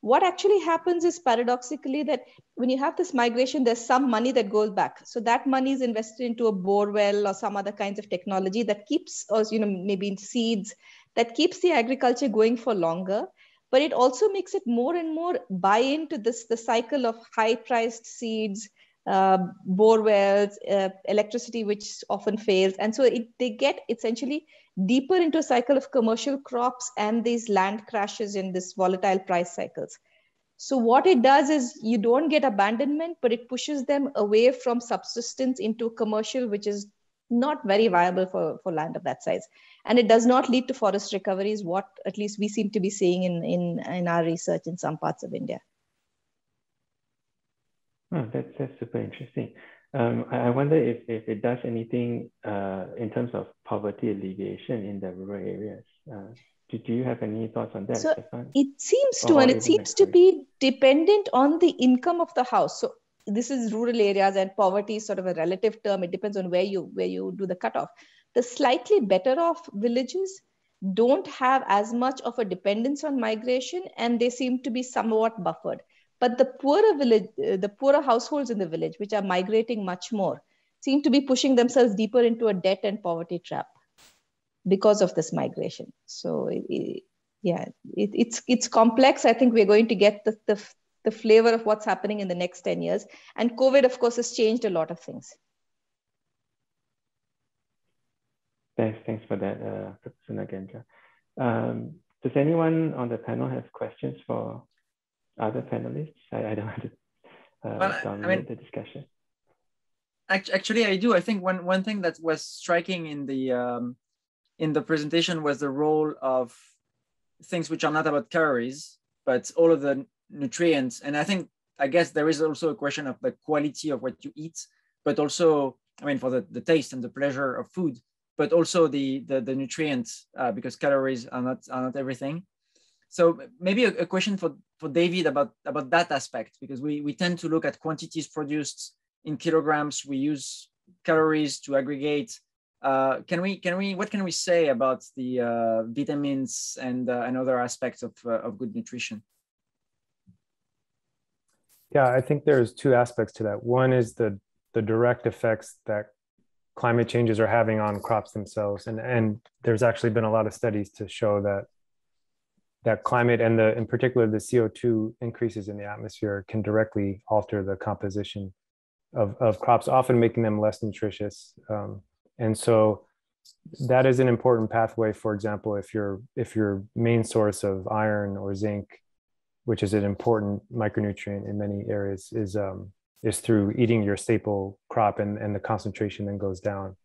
What actually happens is paradoxically that when you have this migration, there's some money that goes back. So that money is invested into a bore well or some other kinds of technology that keeps, or you know, maybe in seeds that keeps the agriculture going for longer but it also makes it more and more buy into this the cycle of high priced seeds uh, bore wells uh, electricity which often fails and so it, they get essentially deeper into a cycle of commercial crops and these land crashes in this volatile price cycles so what it does is you don't get abandonment but it pushes them away from subsistence into commercial which is not very viable for, for land of that size. And it does not lead to forest recovery, is what at least we seem to be seeing in, in, in our research in some parts of India. Oh, that's, that's super interesting. Um, I wonder if, if it does anything uh, in terms of poverty alleviation in the rural areas. Uh, do, do you have any thoughts on that? So it seems to, or and it seems to be dependent on the income of the house. So this is rural areas and poverty is sort of a relative term it depends on where you where you do the cutoff the slightly better off villages don't have as much of a dependence on migration and they seem to be somewhat buffered but the poorer village uh, the poorer households in the village which are migrating much more seem to be pushing themselves deeper into a debt and poverty trap because of this migration so it, yeah it, it's it's complex i think we're going to get the, the the flavor of what's happening in the next 10 years. And COVID, of course, has changed a lot of things. Thanks, thanks for that, uh, Professor Nagendra. Um, does anyone on the panel have questions for other panelists? I, I don't want to uh, well, dominate I mean, the discussion. Actually, I do. I think one, one thing that was striking in the um, in the presentation was the role of things which are not about calories, but all of the nutrients. And I think, I guess there is also a question of the quality of what you eat, but also, I mean, for the, the taste and the pleasure of food, but also the, the, the nutrients, uh, because calories are not, are not everything. So maybe a, a, question for, for David about, about that aspect, because we, we tend to look at quantities produced in kilograms. We use calories to aggregate. Uh, can we, can we, what can we say about the uh, vitamins and, uh, and other aspects of, uh, of good nutrition? Yeah, I think there's two aspects to that. One is the the direct effects that climate changes are having on crops themselves, and and there's actually been a lot of studies to show that that climate and the in particular the CO2 increases in the atmosphere can directly alter the composition of, of crops, often making them less nutritious. Um, and so that is an important pathway. For example, if your if your main source of iron or zinc which is an important micronutrient in many areas, is um, is through eating your staple crop, and and the concentration then goes down.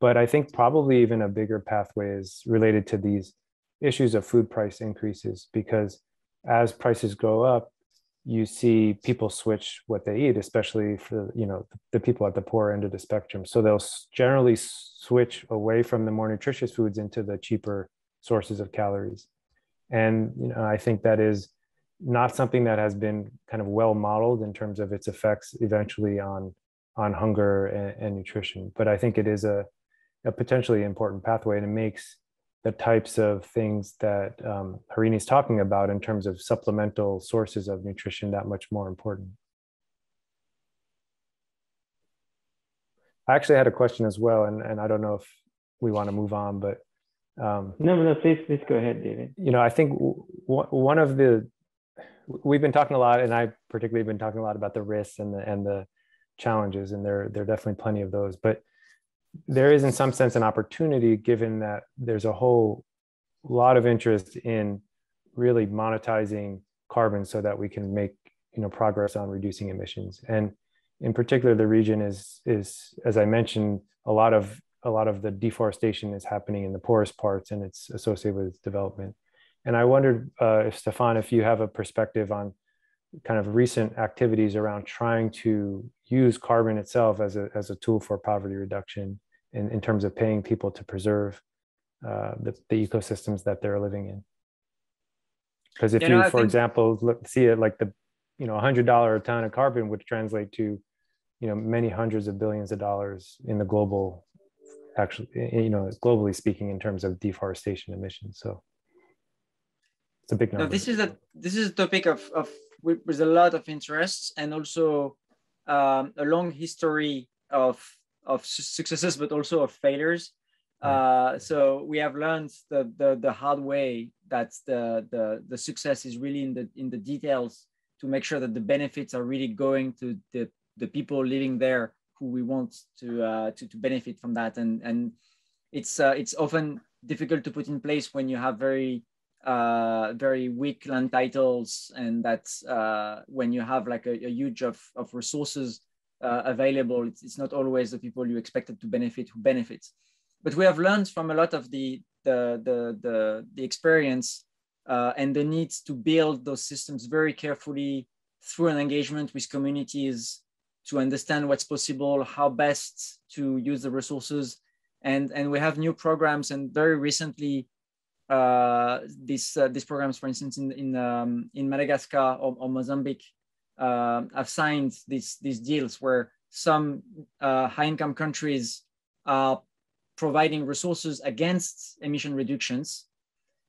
But I think probably even a bigger pathway is related to these issues of food price increases because as prices go up, you see people switch what they eat, especially for you know the people at the poor end of the spectrum. So they'll generally switch away from the more nutritious foods into the cheaper sources of calories, and you know I think that is not something that has been kind of well modeled in terms of its effects eventually on on hunger and, and nutrition. But I think it is a, a potentially important pathway and it makes the types of things that um, Harini is talking about in terms of supplemental sources of nutrition that much more important. I actually had a question as well, and, and I don't know if we want to move on, but um, no, no, please, please go ahead, David. You know, I think one of the we've been talking a lot, and I particularly have been talking a lot about the risks and the and the challenges, and there there are definitely plenty of those. But there is, in some sense, an opportunity given that there's a whole lot of interest in really monetizing carbon so that we can make you know progress on reducing emissions and in particular the region is is as i mentioned a lot of a lot of the deforestation is happening in the poorest parts and it's associated with development. And I wondered, uh, if Stefan, if you have a perspective on kind of recent activities around trying to use carbon itself as a, as a tool for poverty reduction in, in terms of paying people to preserve uh, the, the ecosystems that they're living in. Because if you, know, for think... example, look, see it like the, you know, $100 a ton of carbon would translate to, you know, many hundreds of billions of dollars in the global, actually, you know, globally speaking in terms of deforestation emissions. So it's a big number. No, this is a this is a topic of of with a lot of interests and also um, a long history of of successes, but also of failures. Uh, so we have learned the, the the hard way that the the the success is really in the in the details to make sure that the benefits are really going to the the people living there who we want to uh, to, to benefit from that and and it's uh, it's often difficult to put in place when you have very uh, very weak land titles, and that's uh, when you have like a, a huge of, of resources uh, available, it's, it's, not always the people you expected to benefit who benefit. But we have learned from a lot of the the the the, the experience uh, and the need to build those systems very carefully through an engagement with communities to understand what's possible, how best to use the resources, and and we have new programs. And very recently, uh, these uh, these programs, for instance, in in um, in Madagascar or, or Mozambique, uh, have signed these these deals where some uh, high income countries are providing resources against emission reductions,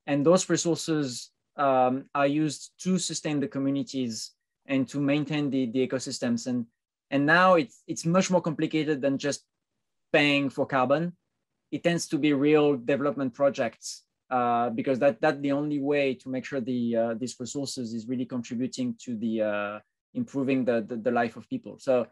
and those resources um, are used to sustain the communities and to maintain the, the ecosystems. And and now it's it's much more complicated than just paying for carbon. It tends to be real development projects uh, because that that's the only way to make sure the uh, these resources is really contributing to the uh, improving the, the, the life of people. So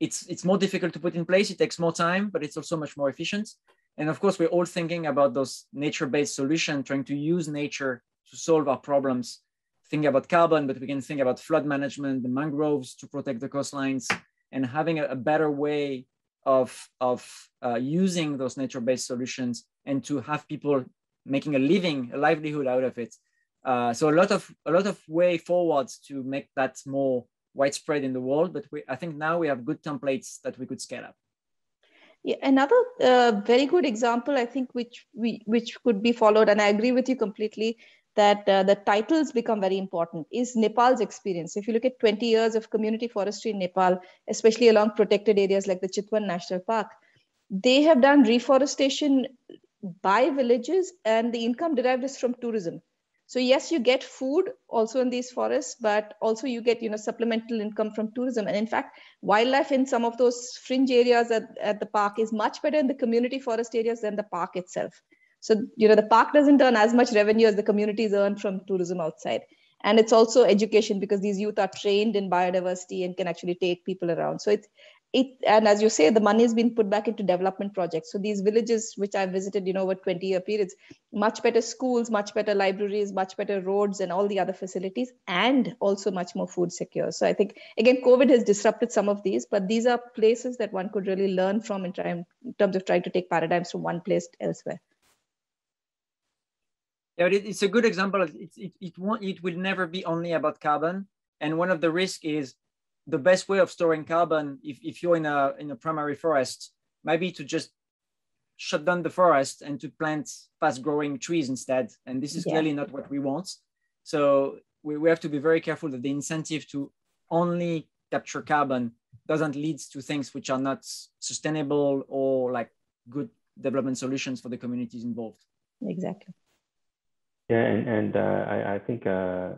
it's it's more difficult to put in place. It takes more time, but it's also much more efficient. And of course, we're all thinking about those nature-based solutions, trying to use nature to solve our problems. Think about carbon, but we can think about flood management, the mangroves to protect the coastlines, and having a, a better way of of uh, using those nature-based solutions and to have people making a living, a livelihood out of it. Uh, so a lot of a lot of way forwards to make that more widespread in the world. But we, I think now we have good templates that we could scale up. Yeah, another uh, very good example, I think, which we which could be followed, and I agree with you completely that uh, the titles become very important is Nepal's experience. If you look at 20 years of community forestry in Nepal, especially along protected areas like the Chitwan National Park, they have done reforestation by villages and the income derived is from tourism. So yes you get food also in these forests but also you get you know supplemental income from tourism. And in fact wildlife in some of those fringe areas at, at the park is much better in the community forest areas than the park itself. So you know the park doesn't earn as much revenue as the communities earn from tourism outside. And it's also education because these youth are trained in biodiversity and can actually take people around. So it's it and as you say the money has been put back into development projects. So these villages which i visited you know over 20 year periods much better schools much better libraries much better roads and all the other facilities and also much more food secure. So i think again covid has disrupted some of these but these are places that one could really learn from in, try, in terms of trying to take paradigms from one place elsewhere. Yeah it's a good example it, it, it, won't, it will never be only about carbon. And one of the risks is the best way of storing carbon, if, if you're in a, in a primary forest, might be to just shut down the forest and to plant fast growing trees instead. And this is yeah. clearly not what we want. So we, we have to be very careful that the incentive to only capture carbon doesn't lead to things which are not sustainable or like good development solutions for the communities involved. Exactly. Yeah, and, and uh, I, I think uh,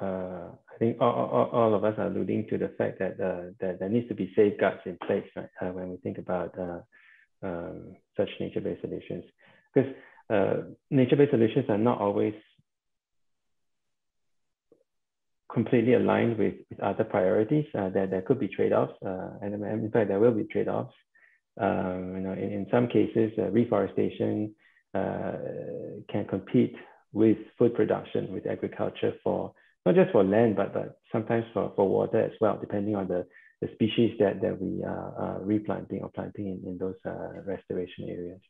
uh, I think all, all, all of us are alluding to the fact that, uh, that there needs to be safeguards in place right, uh, when we think about uh, um, such nature-based solutions. Because uh, nature-based solutions are not always completely aligned with, with other priorities. Uh, there, there could be trade-offs, uh, and in fact, there will be trade-offs. Um, you know, in, in some cases, reforestation can compete with food production, with agriculture for not just for land, but, but sometimes for, for water as well, depending on the, the species that, that we are replanting or planting in, in those restoration areas.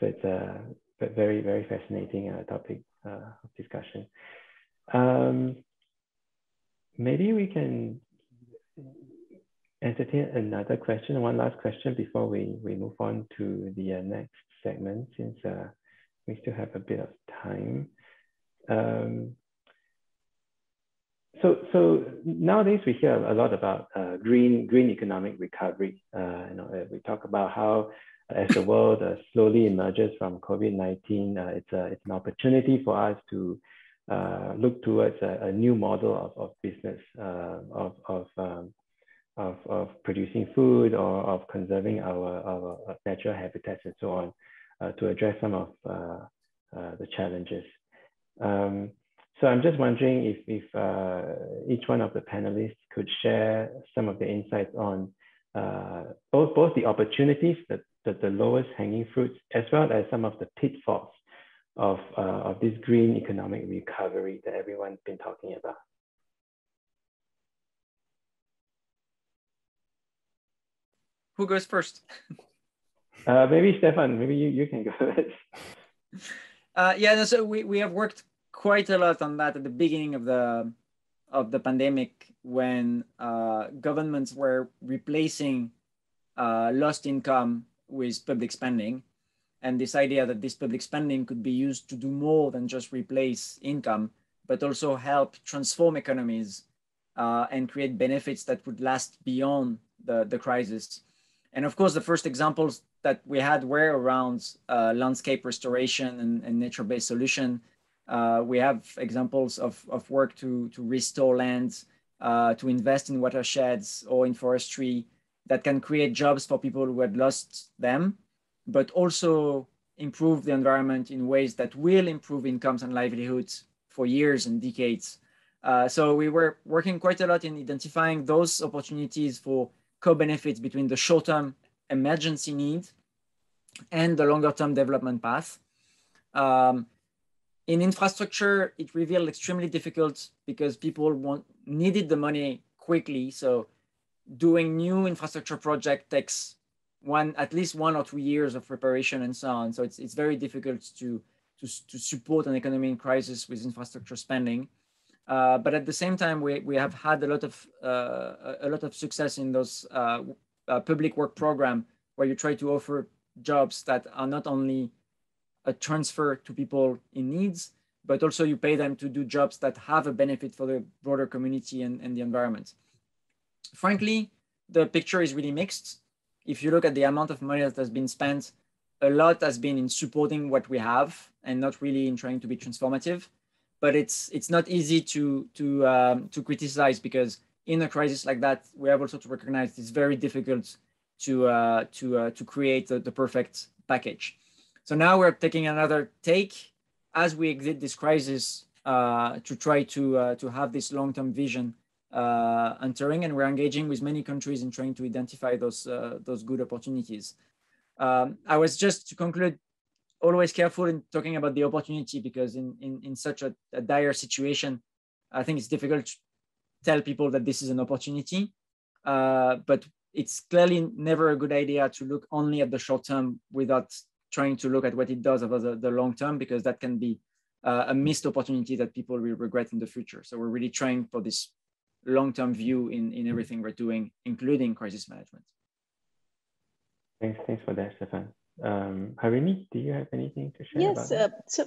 So it's a very, very fascinating topic of discussion. Um, maybe we can entertain another question, one last question before we, we move on to the uh, next segment, since uh, we still have a bit of time. Um, so, so nowadays we hear a lot about uh, green, green economic recovery. Uh, you know, we talk about how as the world uh, slowly emerges from COVID-19, uh, it's, a, it's an opportunity for us to look towards a, a, new model of, of business, of, of um, of, of producing food or of conserving our, our natural habitats and so on uh, to address some of uh, uh, the challenges. Um, so I'm just wondering if, if uh, each one of the panelists could share some of the insights on uh, both, both the opportunities, the, the, the, lowest hanging fruits, as well as some of the pitfalls of, uh, of this green economic recovery that everyone's been talking about. Who goes first? uh, maybe Stefan, maybe you, you can go first. Uh, yeah, no, so we, we have worked quite a lot on that at the beginning of the of the pandemic when uh, governments were replacing uh, lost income with public spending. And this idea that this public spending could be used to do more than just replace income, but also help transform economies uh, and create benefits that would last beyond the, the crisis. And of course, the first examples that we had were around uh, landscape restoration and, and nature-based solution. Uh, we have examples of, of work to, to restore lands, uh, to invest in watersheds or in forestry that can create jobs for people who had lost them, but also improve the environment in ways that will improve incomes and livelihoods for years and decades. Uh, so we were working quite a lot in identifying those opportunities for co-benefits between the short-term emergency need and the longer-term development path. Um, in infrastructure, it revealed extremely difficult because people want, needed the money quickly. So doing new infrastructure project takes one at least one or two years of preparation and so on. So it's, it's very difficult to, to, to support an economy in crisis with infrastructure spending. Uh, but at the same time, we, we have had a lot of uh, a lot of success in those uh, uh, public work program where you try to offer jobs that are not only a transfer to people in needs, but also you pay them to do jobs that have a benefit for the broader community and, and the environment. Frankly, the picture is really mixed. If you look at the amount of money that has been spent, a lot has been in supporting what we have and not really in trying to be transformative but it's it's not easy to to um, to criticize because in a crisis like that, we have also to recognize it's very difficult to uh, to uh, to create the, the, perfect package. So now we're taking another take as we exit this crisis uh, to try to uh, to have this long-term vision uh, entering, and we're engaging with many countries in trying to identify those uh, those good opportunities. Um, I was just to conclude always careful in talking about the opportunity because in, in, in such a, a dire situation, I think it's difficult to tell people that this is an opportunity. Uh, but it's clearly never a good idea to look only at the short term without trying to look at what it does over the, the long term, because that can be uh, a missed opportunity that people will regret in the future. So we're really trying for this long-term view in, in everything we're doing, including crisis management. Thanks, thanks for that, Stefan. Um, Harini, do you have anything to share? Yes. Uh, so,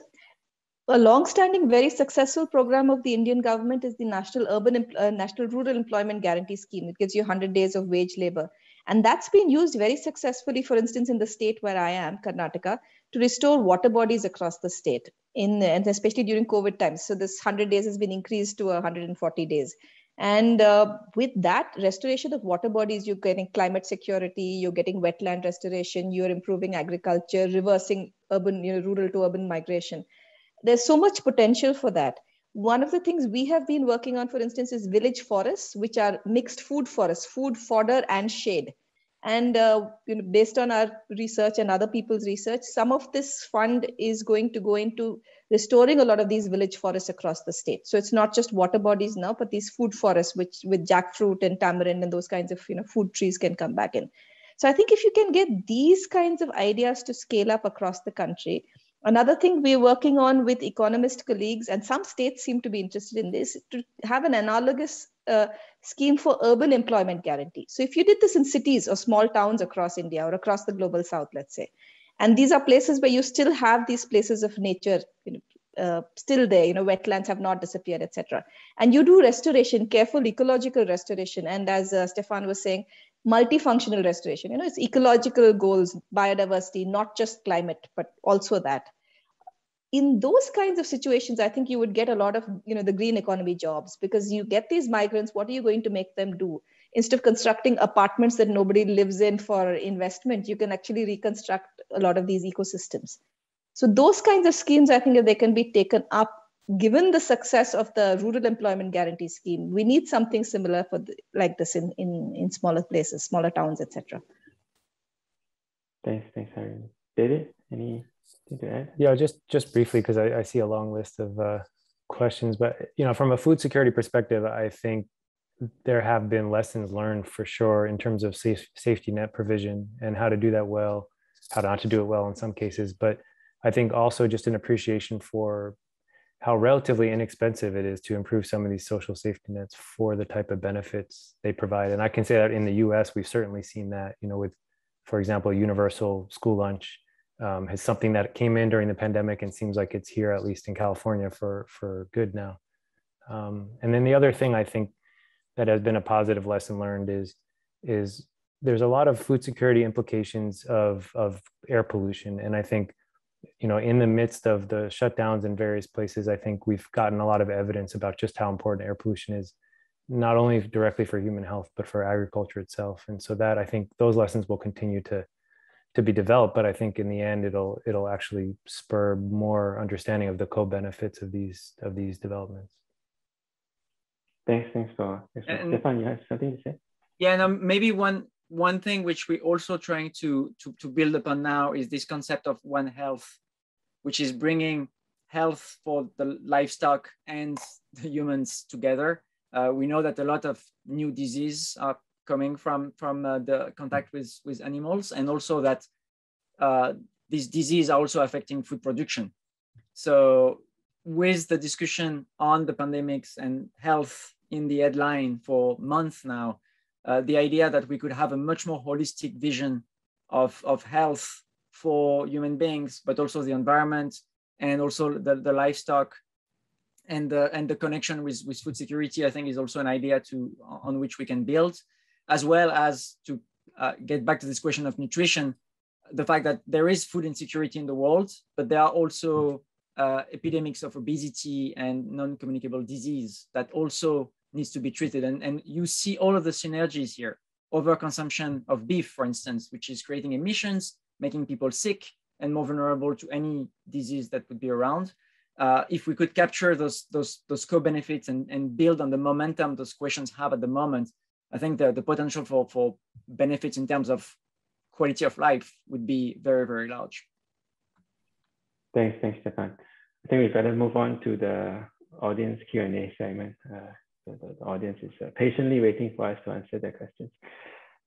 a long-standing, very successful program of the Indian government is the National Urban, uh, National Rural Employment Guarantee Scheme. It gives you 100 days of wage labor, and that's been used very successfully. For instance, in the state where I am, Karnataka, to restore water bodies across the state, in and especially during COVID times. So this 100 days has been increased to 140 days. And uh, with that restoration of water bodies, you're getting climate security, you're getting wetland restoration, you're improving agriculture, reversing urban, you know, rural to urban migration. There's so much potential for that. One of the things we have been working on, for instance, is village forests, which are mixed food forests, food, fodder, and shade. And uh, you know, based on our research and other people's research, some of this fund is going to go into restoring a lot of these village forests across the state. So it's not just water bodies now, but these food forests, which with jackfruit and tamarind and those kinds of you know food trees can come back in. So I think if you can get these kinds of ideas to scale up across the country, Another thing we're working on with economist colleagues, and some states seem to be interested in this, to have an analogous uh, scheme for urban employment guarantee. So if you did this in cities or small towns across India or across the global south, let's say, and these are places where you still have these places of nature, you know, uh, still there, you know, wetlands have not disappeared, etc. And you do restoration, careful ecological restoration, and as uh, Stefan was saying, multifunctional restoration. You know, it's ecological goals, biodiversity, not just climate, but also that in those kinds of situations i think you would get a lot of you know the green economy jobs because you get these migrants what are you going to make them do? Instead of constructing apartments that nobody lives in for investment you can actually reconstruct a lot of these ecosystems. So those kinds of schemes i think if they can be taken up given the success of the rural employment guarantee scheme. We need something similar for the, like this in, in in smaller places smaller towns etc thanks thanks harry david any yeah, just just briefly because I, I, see a long list of uh, questions, but you know, from a food security perspective, I think there have been lessons learned for sure in terms of safe, safety net provision and how to do that well, how not to do it well in some cases. But I think also just an appreciation for how relatively inexpensive it is to improve some of these social safety nets for the type of benefits they provide. And I can say that in the U.S., we've certainly seen that. You know, with, for example, universal school lunch um, is something that came in during the pandemic and seems like it's here at least in California for for good now. Um, and then the other thing I think that has been a positive lesson learned is is there's a lot of food security implications of of air pollution, and I think you know in the midst of the shutdowns in various places, I think we've gotten a lot of evidence about just how important air pollution is not only directly for human health but for agriculture itself and so that i think those lessons will continue to to be developed but i think in the end it'll it'll actually spur more understanding of the co-benefits of these of these developments. Thanks thanks for and, stefan you have something to say? Yeah and um, maybe one one thing which we're also trying to, to to build upon now is this concept of one health which is bringing health for the livestock and the humans together. Uh, we know that a lot of new diseases are coming from from uh, the contact with with animals, and also that uh, this disease are also affecting food production. So with the discussion on the pandemics and health in the headline for months now, uh, the idea that we could have a much more holistic vision of, of health for human beings, but also the environment and also the, the livestock and the, and the connection with, with food security, I think is also an idea to on which we can build as well as to uh, get back to this question of nutrition, the fact that there is food insecurity in the world, but there are also uh, epidemics of obesity and non-communicable disease that also needs to be treated. And, and you see all of the synergies here. Overconsumption of beef, for instance, which is creating emissions, making people sick and more vulnerable to any disease that would be around. Uh, if we could capture those, those, those co-benefits and, and build on the momentum those questions have at the moment, I think the, the potential for, for benefits in terms of quality of life would be very, very large. Thanks, thanks, Stefan. I think we better move on to the audience Q&A segment. Uh, the, the, audience is uh, patiently waiting for us to answer their questions.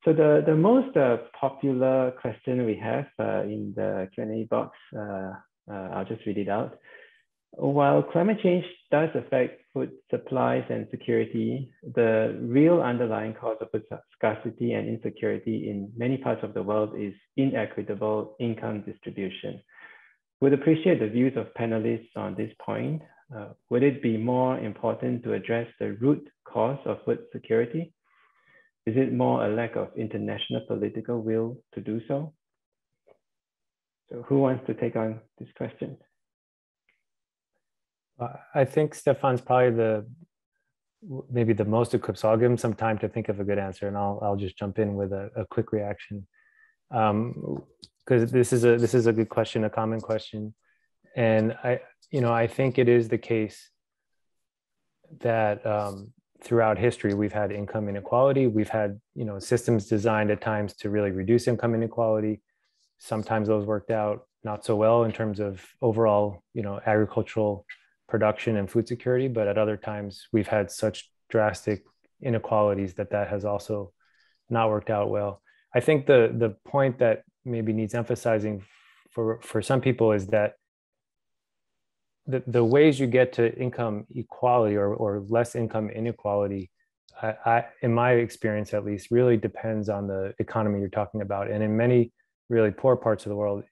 So the, the most uh, popular question we have uh, in the Q&A box, uh, uh, I'll just read it out. While climate change does affect food supplies and security, the real underlying cause of food scarcity and insecurity in many parts of the world is inequitable income distribution. Would appreciate the views of panelists on this point. Uh, would it be more important to address the root cause of food security? Is it more a lack of international political will to do so? So who wants to take on this question? I think Stefan's probably the maybe the most equipped. So I'll give him some time to think of a good answer, and I'll I'll just jump in with a, a quick reaction. Um, because this is a this is a good question, a common question, and I you know I think it is the case that um, throughout history we've had income inequality we've had you know systems designed at times to really reduce income inequality sometimes those worked out not so well in terms of overall you know agricultural production and food security but at other times we've had such drastic inequalities that that has also not worked out well i think the the point that maybe needs emphasizing for for some people is that the, the ways you get to income equality or, or less income inequality, I, I, in my experience at least, really depends on the economy you're talking about. And in many really poor parts of the world,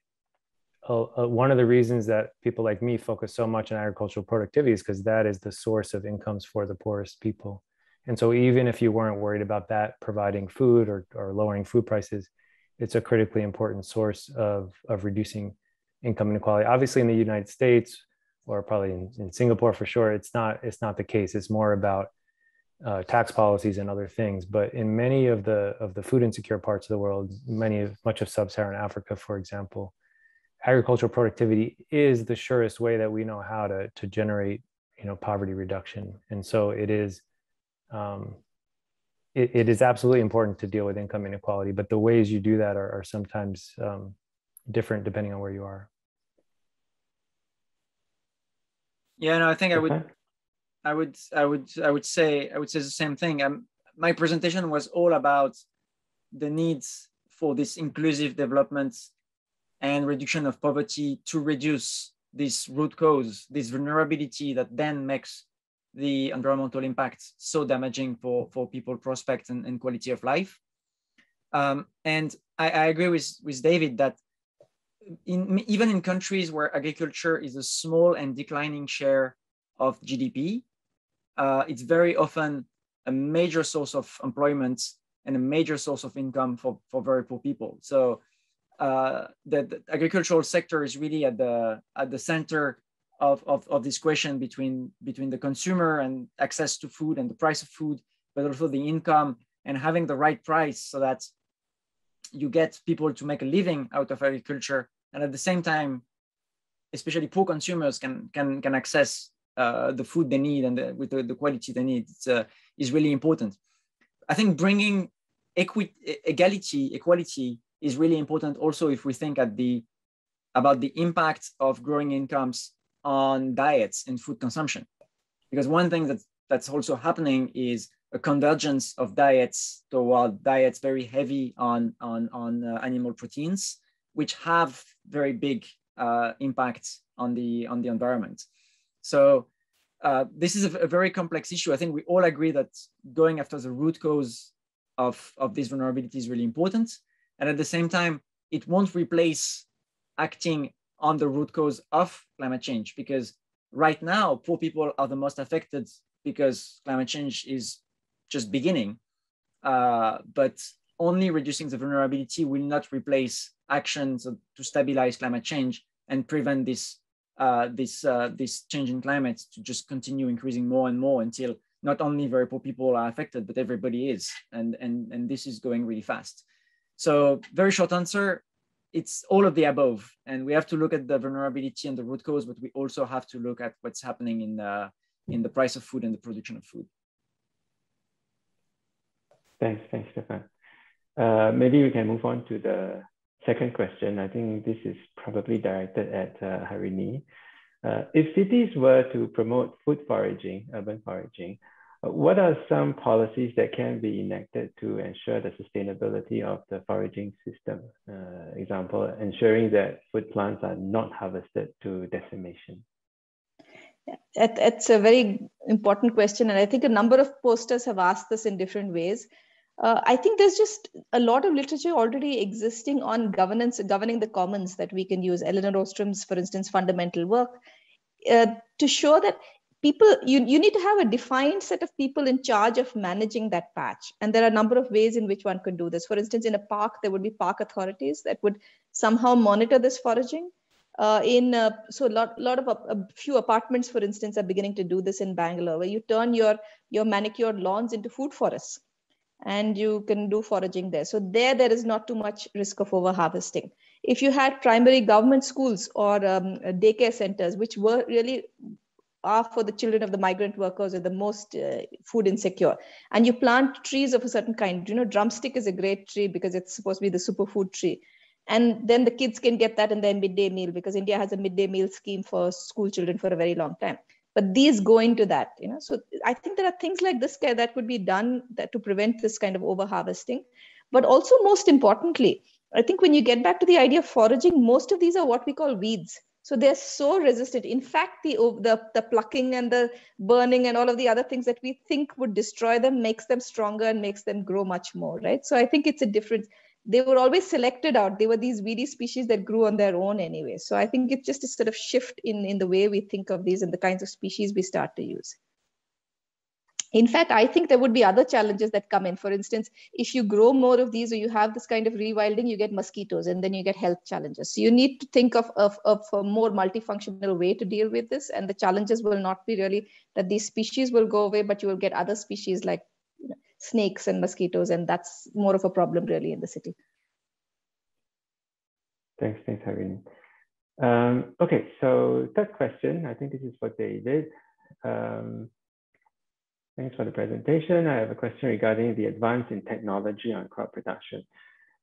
uh, one of the reasons that people like me focus so much on agricultural productivity is because that is the source of incomes for the poorest people. And so even if you weren't worried about that providing food or, or lowering food prices, it's a critically important source of, of reducing income inequality. Obviously, in the United States, or probably in, in Singapore for sure, it's not it's not the case. It's more about uh, tax policies and other things. But in many of the of the food insecure parts of the world, many of much of sub-Saharan Africa, for example, agricultural productivity is the surest way that we know how to to generate you know poverty reduction. And so it is. Um, it, it is absolutely important to deal with income inequality, but the ways you do that are, are sometimes um, different depending on where you are. Yeah, no, I think I would, I would, I would, I would say, I would say the same thing. Um, my presentation was all about the needs for this inclusive development and reduction of poverty to reduce this root cause, this vulnerability that then makes the environmental impact so damaging for, for people prospect and, and quality of life. Um, and I, I, agree with, with David that in, even in countries where agriculture is a small and declining share of GDP, uh, it's very often a major source of employment and a major source of income for, for very poor people. So uh, the, the, agricultural sector is really at the at the center of, of, of this question between between the consumer and access to food and the price of food, but also the income and having the right price so that you get people to make a living out of agriculture. And at the same time especially poor consumers can can can access uh, the food they need and the, with the, the, quality they need. Uh, is really important. I think bringing equity equality equality is really important also if we think at the about the impact of growing incomes on diets and food consumption because one thing that that's also happening is a convergence of diets toward diets very heavy on on on uh, animal proteins which have very big uh, impacts on the on the environment. So uh, this is a, a, very complex issue. I think we all agree that going after the root cause of, of this vulnerability is really important. And at the same time, it won't replace acting on the root cause of climate change because right now, poor people are the most affected because climate change is just beginning. Uh, but only reducing the vulnerability will not replace actions to stabilize climate change and prevent this uh, this uh, this change in climate to just continue increasing more and more until not only very poor people are affected, but everybody is, and and and this is going really fast. So very short answer, it's all of the above, and we have to look at the vulnerability and the root cause, but we also have to look at what's happening in the in the price of food and the production of food. Thanks, thanks, Stefan. Uh, maybe we can move on to the second question. I think this is probably directed at uh, Harini. Uh, if cities were to promote food foraging, urban foraging, what are some policies that can be enacted to ensure the sustainability of the foraging system? Uh, example, ensuring that food plants are not harvested to decimation. That's a very important question. And I think a number of posters have asked this in different ways uh, I think there's just a lot of literature already existing on governance, governing the commons that we can use. Elinor Ostrom's, for instance, fundamental work uh, to show that people, you, you need to have a defined set of people in charge of managing that patch. And there are a number of ways in which one could do this. For instance, in a park, there would be park authorities that would somehow monitor this foraging. Uh, in uh, so a lot, lot of a few apartments, for instance, are beginning to do this in Bangalore, where you turn your your manicured lawns into food forests and you can do foraging there. So there, there is not too much risk of over harvesting. If you had primary government schools or um, daycare centers, which were really are for the children of the migrant workers or the most uh, food insecure. And you plant trees of a certain kind. You know drumstick is a great tree because it's supposed to be the superfood tree. And then the kids can get that in their midday meal because india has a midday meal scheme for school children for a very long time. But these go into that you know. So i think there are things like this that could be done that to prevent this kind of over harvesting but also most importantly i think when you get back to the idea of foraging most of these are what we call weeds so they're so resistant. In fact, the, the, the plucking and the burning and all of the other things that we think would destroy them makes them stronger and makes them grow much more, right? So I think it's a difference. They were always selected out. They were these weedy species that grew on their own anyway. So I think it's just a sort of shift in, in the way we think of these and the kinds of species we start to use in fact, I think there would be other challenges that come in. For instance, if you grow more of these or you have this kind of rewilding, you get mosquitoes and then you get health challenges. So you need to think of, of, of a more multifunctional way to deal with this. And the challenges will not be really that these species will go away, but you will get other species like you know, snakes and mosquitoes. And that's more of a problem really in the city. Thanks, thanks, Irene. Um, okay, so third question, I think this is for David. Um, Thanks for the presentation. I have a question regarding the advance in technology on crop production.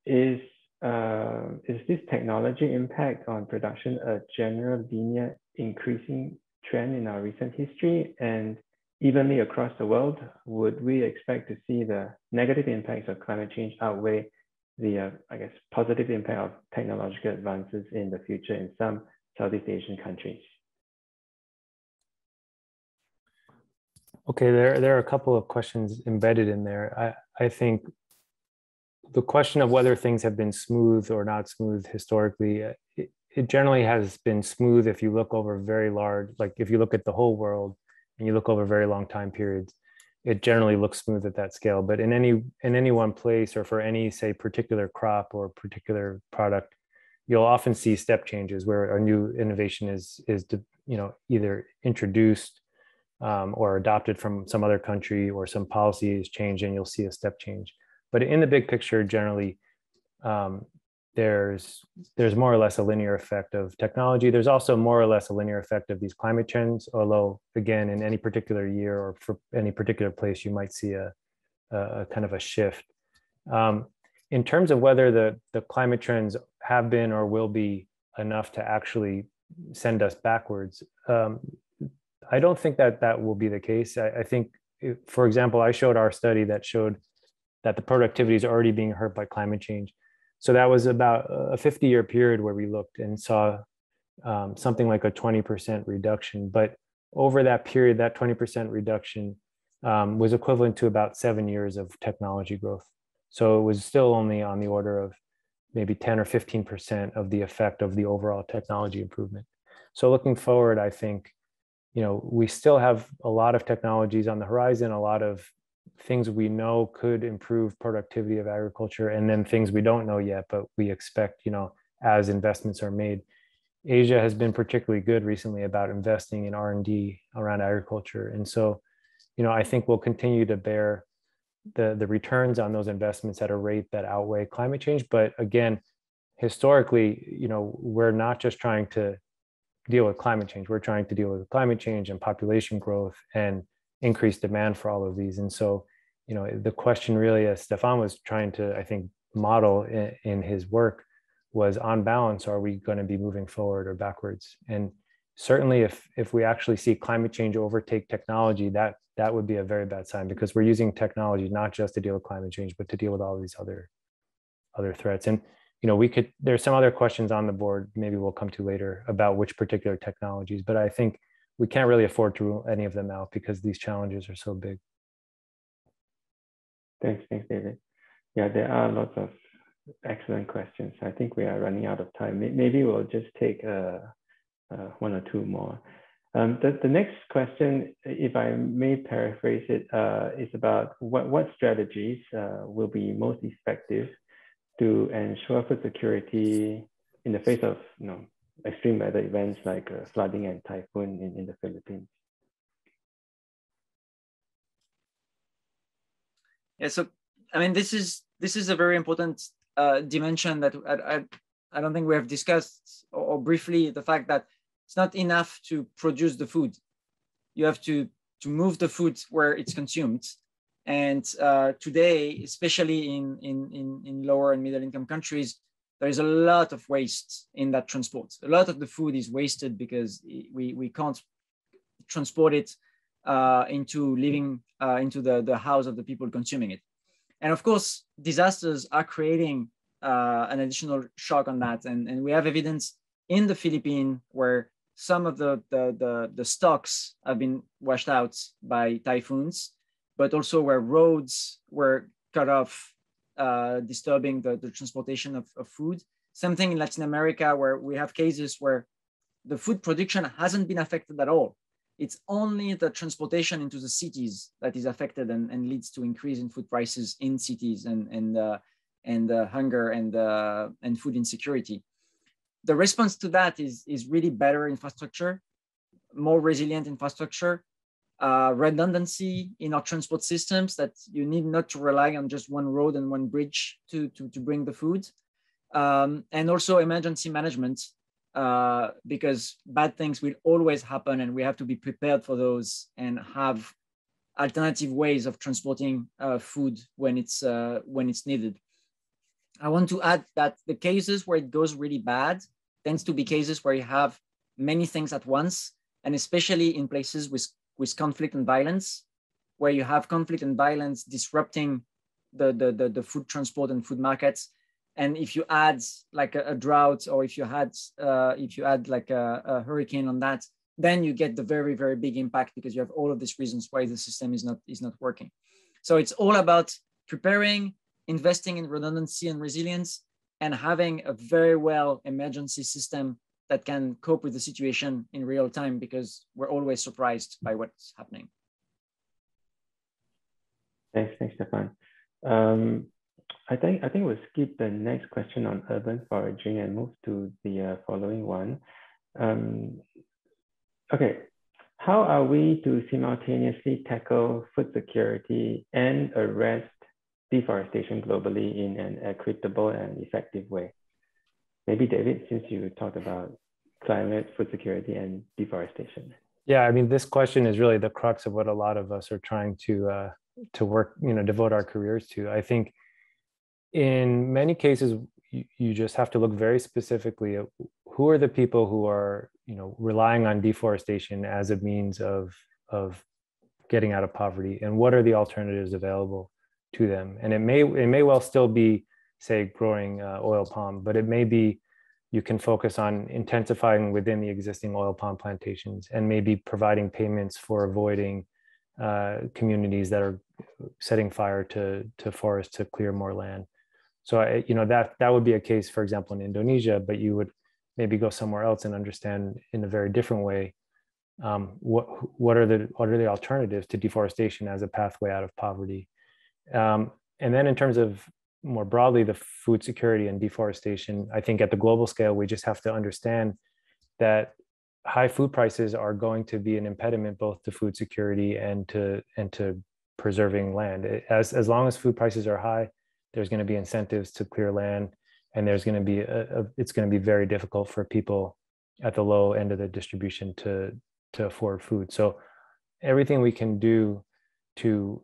Is, uh, is this technology impact on production a general linear increasing trend in our recent history and evenly across the world? Would we expect to see the negative impacts of climate change outweigh the, uh, I guess, positive impact of technological advances in the future in some Southeast Asian countries? Okay, there, there are a couple of questions embedded in there. I, I think the question of whether things have been smooth or not smooth historically, uh, it, it generally has been smooth if you look over very large, like if you look at the whole world and you look over very long time periods, it generally looks smooth at that scale. But in any in any one place or for any say particular crop or particular product, you'll often see step changes where a new innovation is is you know either introduced um, or adopted from some other country or some policy is changed and you'll see a step change. But in the big picture, generally, um, there's there's more or less a linear effect of technology. There's also more or less a linear effect of these climate trends, although again, in any particular year or for any particular place, you might see a, a kind of a shift. Um, in terms of whether the, the climate trends have been or will be enough to actually send us backwards, um, I don't think that that will be the case. I, I think, if, for example, I showed our study that showed that the productivity is already being hurt by climate change. So that was about a 50 year period where we looked and saw um, something like a 20% reduction. But over that period, that 20% reduction um, was equivalent to about seven years of technology growth. So it was still only on the order of maybe 10 or 15% of the effect of the overall technology improvement. So looking forward, I think you know we still have a lot of technologies on the horizon a lot of things we know could improve productivity of agriculture and then things we don't know yet but we expect you know as investments are made. Asia has been particularly good recently about investing in r&d around agriculture. And so you know i think we'll continue to bear the the returns on those investments at a rate that outweigh climate change. But again historically you know we're not just trying to deal with climate change. We're trying to deal with climate change and population growth and increased demand for all of these. And so, you know, the question really, as Stefan was trying to, I think, model in, in his work, was on balance, are we going to be moving forward or backwards? And certainly, if if we actually see climate change overtake technology, that that would be a very bad sign because we're using technology not just to deal with climate change, but to deal with all these other other threats. And you know, we could, there's some other questions on the board, maybe we'll come to later about which particular technologies, but I think we can't really afford to rule any of them out because these challenges are so big. Thanks, thanks, David. Yeah, there are lots of excellent questions. I think we are running out of time. Maybe we'll just take uh, uh, one or two more. Um, the, the next question, if I may paraphrase it, uh, is about what, what strategies uh, will be most effective to ensure food security in the face of you know extreme weather events like uh, flooding and typhoon in, in the Philippines. Yeah, so I mean this is this is a very important uh, dimension that I, I, I don't think we have discussed or, or briefly the fact that it's not enough to produce the food. you have to to move the food where it's consumed. And uh, today, especially in, in, in, in lower and middle income countries, there is a lot of waste in that transport. A lot of the food is wasted because we, we can't transport it uh, into living uh, into the, the house of the people consuming it. And of course, disasters are creating uh, an additional shock on that. And, and we have evidence in the Philippines where some of the, the, the, the stocks have been washed out by typhoons, but also where roads were cut off, uh, disturbing the, the transportation of, of food. Something in Latin America where we have cases where the food production hasn't been affected at all. It's only the transportation into the cities that is affected and, and leads to increase in food prices in cities and, and, uh, and uh, hunger and, uh, and food insecurity the response to that is, is really better infrastructure, more resilient infrastructure, uh, redundancy in our transport systems that you need not to rely on just one road and one bridge to, to, to bring the food. Um, and also emergency management, uh, because bad things will always happen and we have to be prepared for those and have alternative ways of transporting uh, food when it's, uh, when it's needed. I want to add that the cases where it goes really bad tends to be cases where you have many things at once, and especially in places with, with conflict and violence, where you have conflict and violence disrupting the, the, the, the food transport and food markets. And if you add like a, a drought, or if you had uh, if you add like a, a hurricane on that, then you get the very very big impact because you have all of these reasons why the system is not is not working. So it's all about preparing, investing in redundancy and resilience, and having a very well emergency system that can cope with the situation in real time because we're always surprised by what's happening. Thanks, thanks, Stefan. Um, I think I think we'll skip the next question on urban foraging and move to the uh, following one. Um, okay, how are we to simultaneously tackle food security and arrest deforestation globally in an equitable and effective way. Maybe David, since you talked about climate, food security, and deforestation. Yeah, I mean, this question is really the crux of what a lot of us are trying to uh, to work, you know, devote our careers to. I think in many cases, you, you just have to look very specifically at who are the people who are, you know, relying on deforestation as a means of of getting out of poverty, and what are the alternatives available to them. And it may it may well still be, say, growing uh, oil palm, but it may be you can focus on intensifying within the existing oil palm plantations and maybe providing payments for avoiding uh, communities that are setting fire to to forests to clear more land. So I, you know that that would be a case, for example, in Indonesia, but you would maybe go somewhere else and understand in a very different way um, what what are the what are the alternatives to deforestation as a pathway out of poverty um, and then in terms of more broadly, the food security and deforestation, I think at the global scale, we just have to understand that high food prices are going to be an impediment both to food security and to and to preserving land. As as long as food prices are high, there's going to be incentives to clear land, and there's going to be a, a, it's going to be very difficult for people at the low end of the distribution to to afford food. So everything we can do to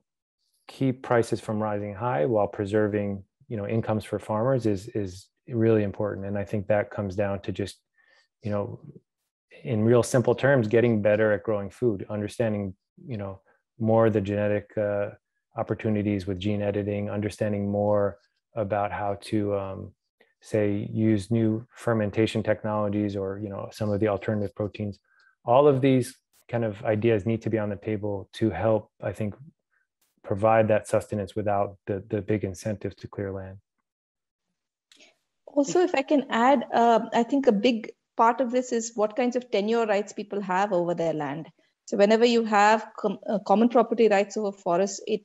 keep prices from rising high while preserving you know incomes for farmers is is really important. And i think that comes down to just you know in real simple terms getting better at growing food understanding you know more the genetic uh, opportunities with gene editing understanding more about how to um, say use new fermentation technologies or you know some of the alternative proteins. All of these kind of ideas need to be on the table to help i think provide that sustenance without the, the big incentives to clear land. Also, if I can add, uh, I think a big part of this is what kinds of tenure rights people have over their land. So whenever you have com- uh, common property rights over forests, it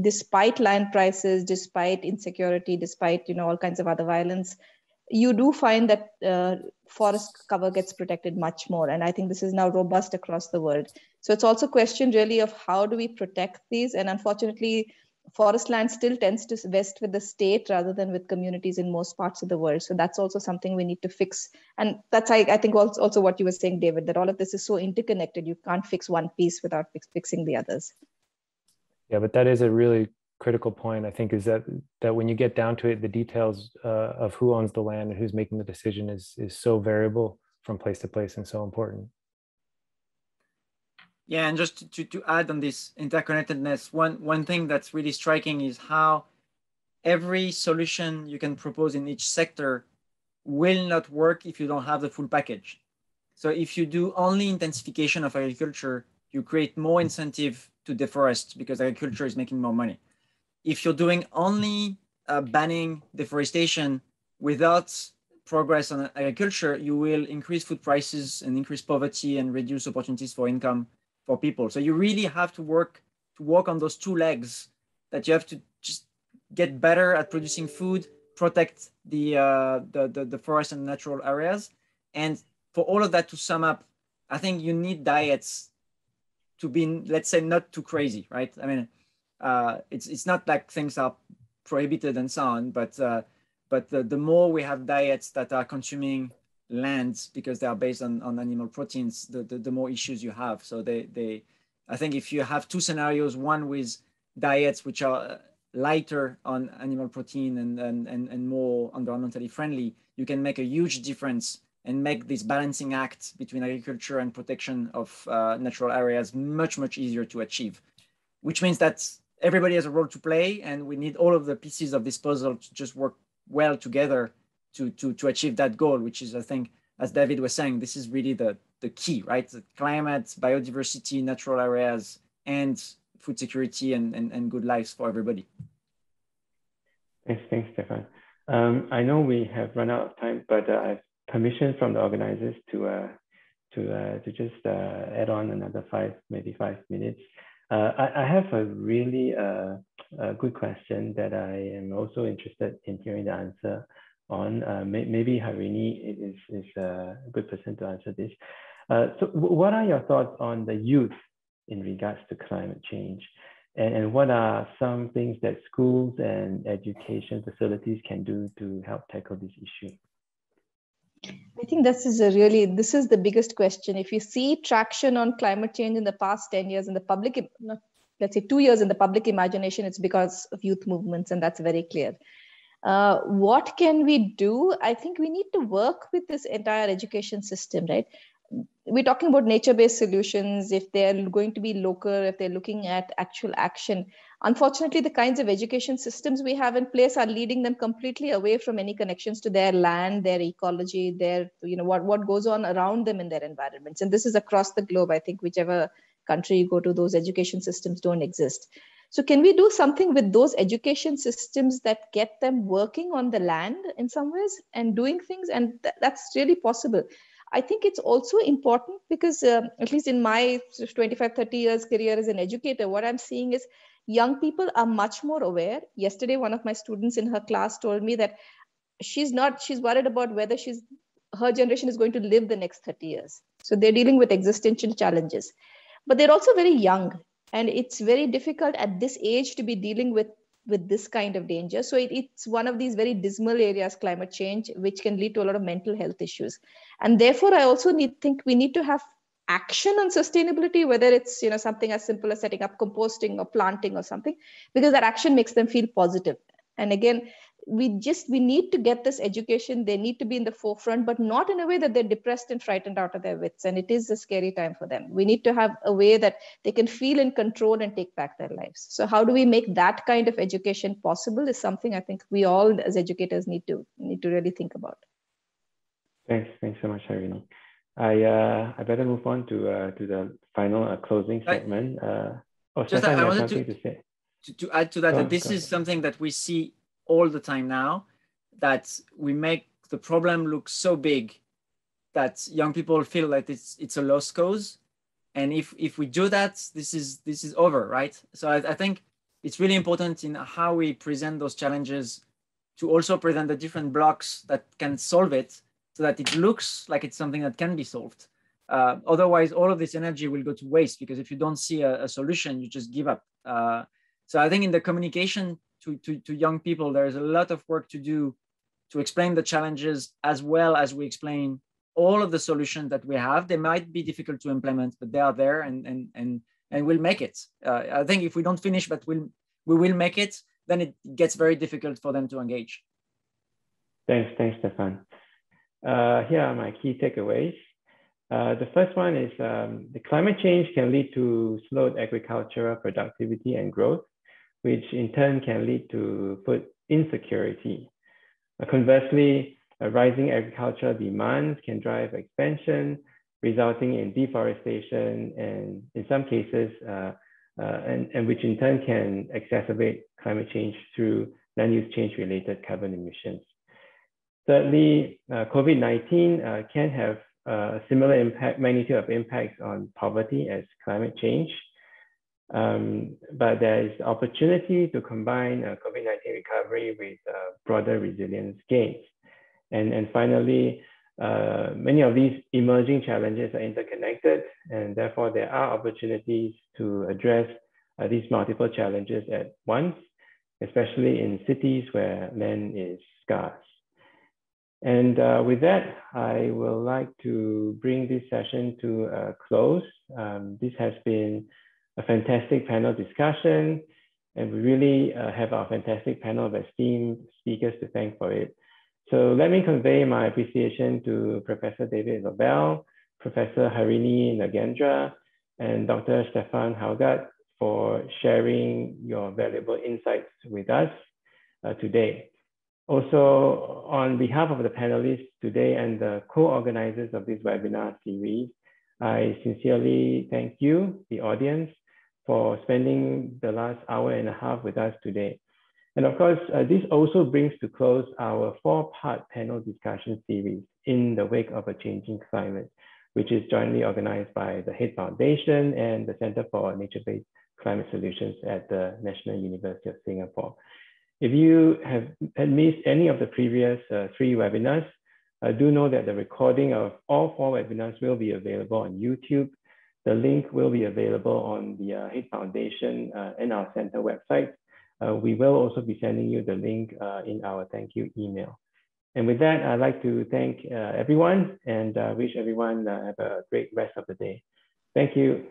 despite land prices, despite insecurity, despite you know all kinds of other violence, you do find that uh, forest cover gets protected much more. And I think this is now robust across the world. So it's also a question really of how do we protect these? And unfortunately, forest land still tends to vest with the state rather than with communities in most parts of the world. So that's also something we need to fix. And that's, I, I think, also, what you were saying, David, that all of this is so interconnected. You can't fix one piece without fix, fixing the others. Yeah, but that is a really critical point, I think, is that that when you get down to it, the details uh, of who owns the land and who's making the decision is is so variable from place to place and so important. Yeah, and just to, to add on this interconnectedness, one, one thing that's really striking is how every solution you can propose in each sector will not work if you don't have the full package. So if you do only intensification of agriculture, you create more incentive to deforest because agriculture is making more money. If you're doing only uh, banning deforestation without progress on agriculture, you will increase food prices and increase poverty and reduce opportunities for income for people. So you really have to work to work on those two legs that you have to just get better at producing food, protect the, uh, the, the, the forest and natural areas. And for all of that to sum up, I think you need diets to be, let's say, not too crazy, right? I mean, uh, it's, it's not like things are prohibited and so on, but, uh, but the, the more we have diets that are consuming lands because they are based on, on animal proteins, the, the, the more issues you have. So they, they, I think if you have two scenarios, one with diets which are lighter on animal protein and, and, and, and more environmentally friendly, you can make a huge difference and make this balancing act between agriculture and protection of uh, natural areas much, much easier to achieve, which means that everybody has a role to play and we need all of the pieces of this puzzle to just work well together to, to, to achieve that goal, which is, I think, as David was saying, this is really the, the key, right? The climate, biodiversity, natural areas, and food security and, and, and good lives for everybody. Thanks, thanks, Stefan. Um, I know we have run out of time, but uh, I have permission from the organizers to uh, to uh, to just uh, add on another five, maybe five minutes. Uh, I, I, have a really uh, a good question that I am also interested in hearing the answer on. Uh, may, maybe Harini is, is a good person to answer this. Uh, so what are your thoughts on the youth in regards to climate change? And, and what are some things that schools and education facilities can do to help tackle this issue? I think this is a really this is the biggest question. If you see traction on climate change in the past 10 years in the public, let's say two years in the public imagination, it's because of youth movements, and that's very clear. Uh, what can we do? I think we need to work with this entire education system, right? We're talking about nature-based solutions. If they're going to be local, if they're looking at actual action, unfortunately, the kinds of education systems we have in place are leading them completely away from any connections to their land, their ecology, their you know what what goes on around them in their environments. And this is across the globe. I think whichever country you go to, those education systems don't exist. So can we do something with those education systems that get them working on the land in some ways and doing things? And th- that's really possible. I think it's also important because, uh, at least in my 25, 30 years career as an educator, what I'm seeing is young people are much more aware. Yesterday, one of my students in her class told me that she's not, she's worried about whether she's, her generation is going to live the next 30 years. So they're dealing with existential challenges. But they're also very young and it's very difficult at this age to be dealing with with this kind of danger so it, it's one of these very dismal areas climate change which can lead to a lot of mental health issues and therefore i also need think we need to have action on sustainability whether it's you know something as simple as setting up composting or planting or something because that action makes them feel positive. And again we just we need to get this education. They need to be in the forefront but not in a way that they're depressed and frightened out of their wits. And it is a scary time for them. We need to have a way that they can feel in control and take back their lives. So how do we make that kind of education possible is something i think we all as educators need to need to really think about. Thanks. Thanks so much Harini. I uh i better move on to uh to the final uh, closing segment uh oh, just Stefan, I, wanted to, to, to, to add to that, that this is something that we see all the time now that we make the problem look so big that young people feel that it's it's a lost cause. And if if we do that this is this is over right? So I, I, think it's really important in how we present those challenges to also present the different blocks that can solve it so that it looks like it's something that can be solved uh, otherwise all of this energy will go to waste because if you don't see a, a solution you just give up uh, So I think in the communication to, to, to young people, there's a lot of work to do to explain the challenges as well as we explain all of the solutions that we have. They might be difficult to implement, but they are there and, and, and, and we'll make it. Uh, I think if we don't finish, but we'll, we will make it, then it gets very difficult for them to engage. Thanks, thanks, Stefan. Uh, here are my key takeaways. Uh, the first one is um, the climate change can lead to slowed agricultural productivity and growth, which in turn can lead to food insecurity. Uh, conversely, rising agricultural demand can drive expansion, resulting in deforestation and in some cases, uh, uh, and, and which in turn can exacerbate climate change through land use change related carbon emissions. Thirdly, uh, COVID-19 uh, can have a similar impact, magnitude of impacts on poverty as climate change. Um, but there is opportunity to combine uh, COVID-19 recovery with uh, broader resilience gains. And, and finally, uh, many of these emerging challenges are interconnected, and therefore there are opportunities to address uh, these multiple challenges at once, especially in cities where land is scarce. And uh, with that, I will like to bring this session to a close. Um, this has been a fantastic panel discussion, and we really uh, have our fantastic panel of esteemed speakers to thank for it. So let me convey my appreciation to Professor David Lobell, Professor Harini Nagendra, and Dr. Stefan Hallegatte for sharing your valuable insights with us uh, today. Also, on behalf of the panelists today and the co-organizers of this webinar series, I sincerely thank you, the audience, for spending the last hour and a half with us today. And of course, uh, this also brings to close our four-part panel discussion series in the wake of a changing climate, which is jointly organized by the HEAD Foundation and the Center for Nature-Based Climate Solutions at the National University of Singapore. If you have missed any of the previous uh, three webinars, uh, do know that the recording of all four webinars will be available on YouTube. The link will be available on the uh, HEAD Foundation uh, and our center website. Uh, we will also be sending you the link uh, in our thank you email. And with that, I'd like to thank everyone and wish everyone have a great rest of the day. Thank you.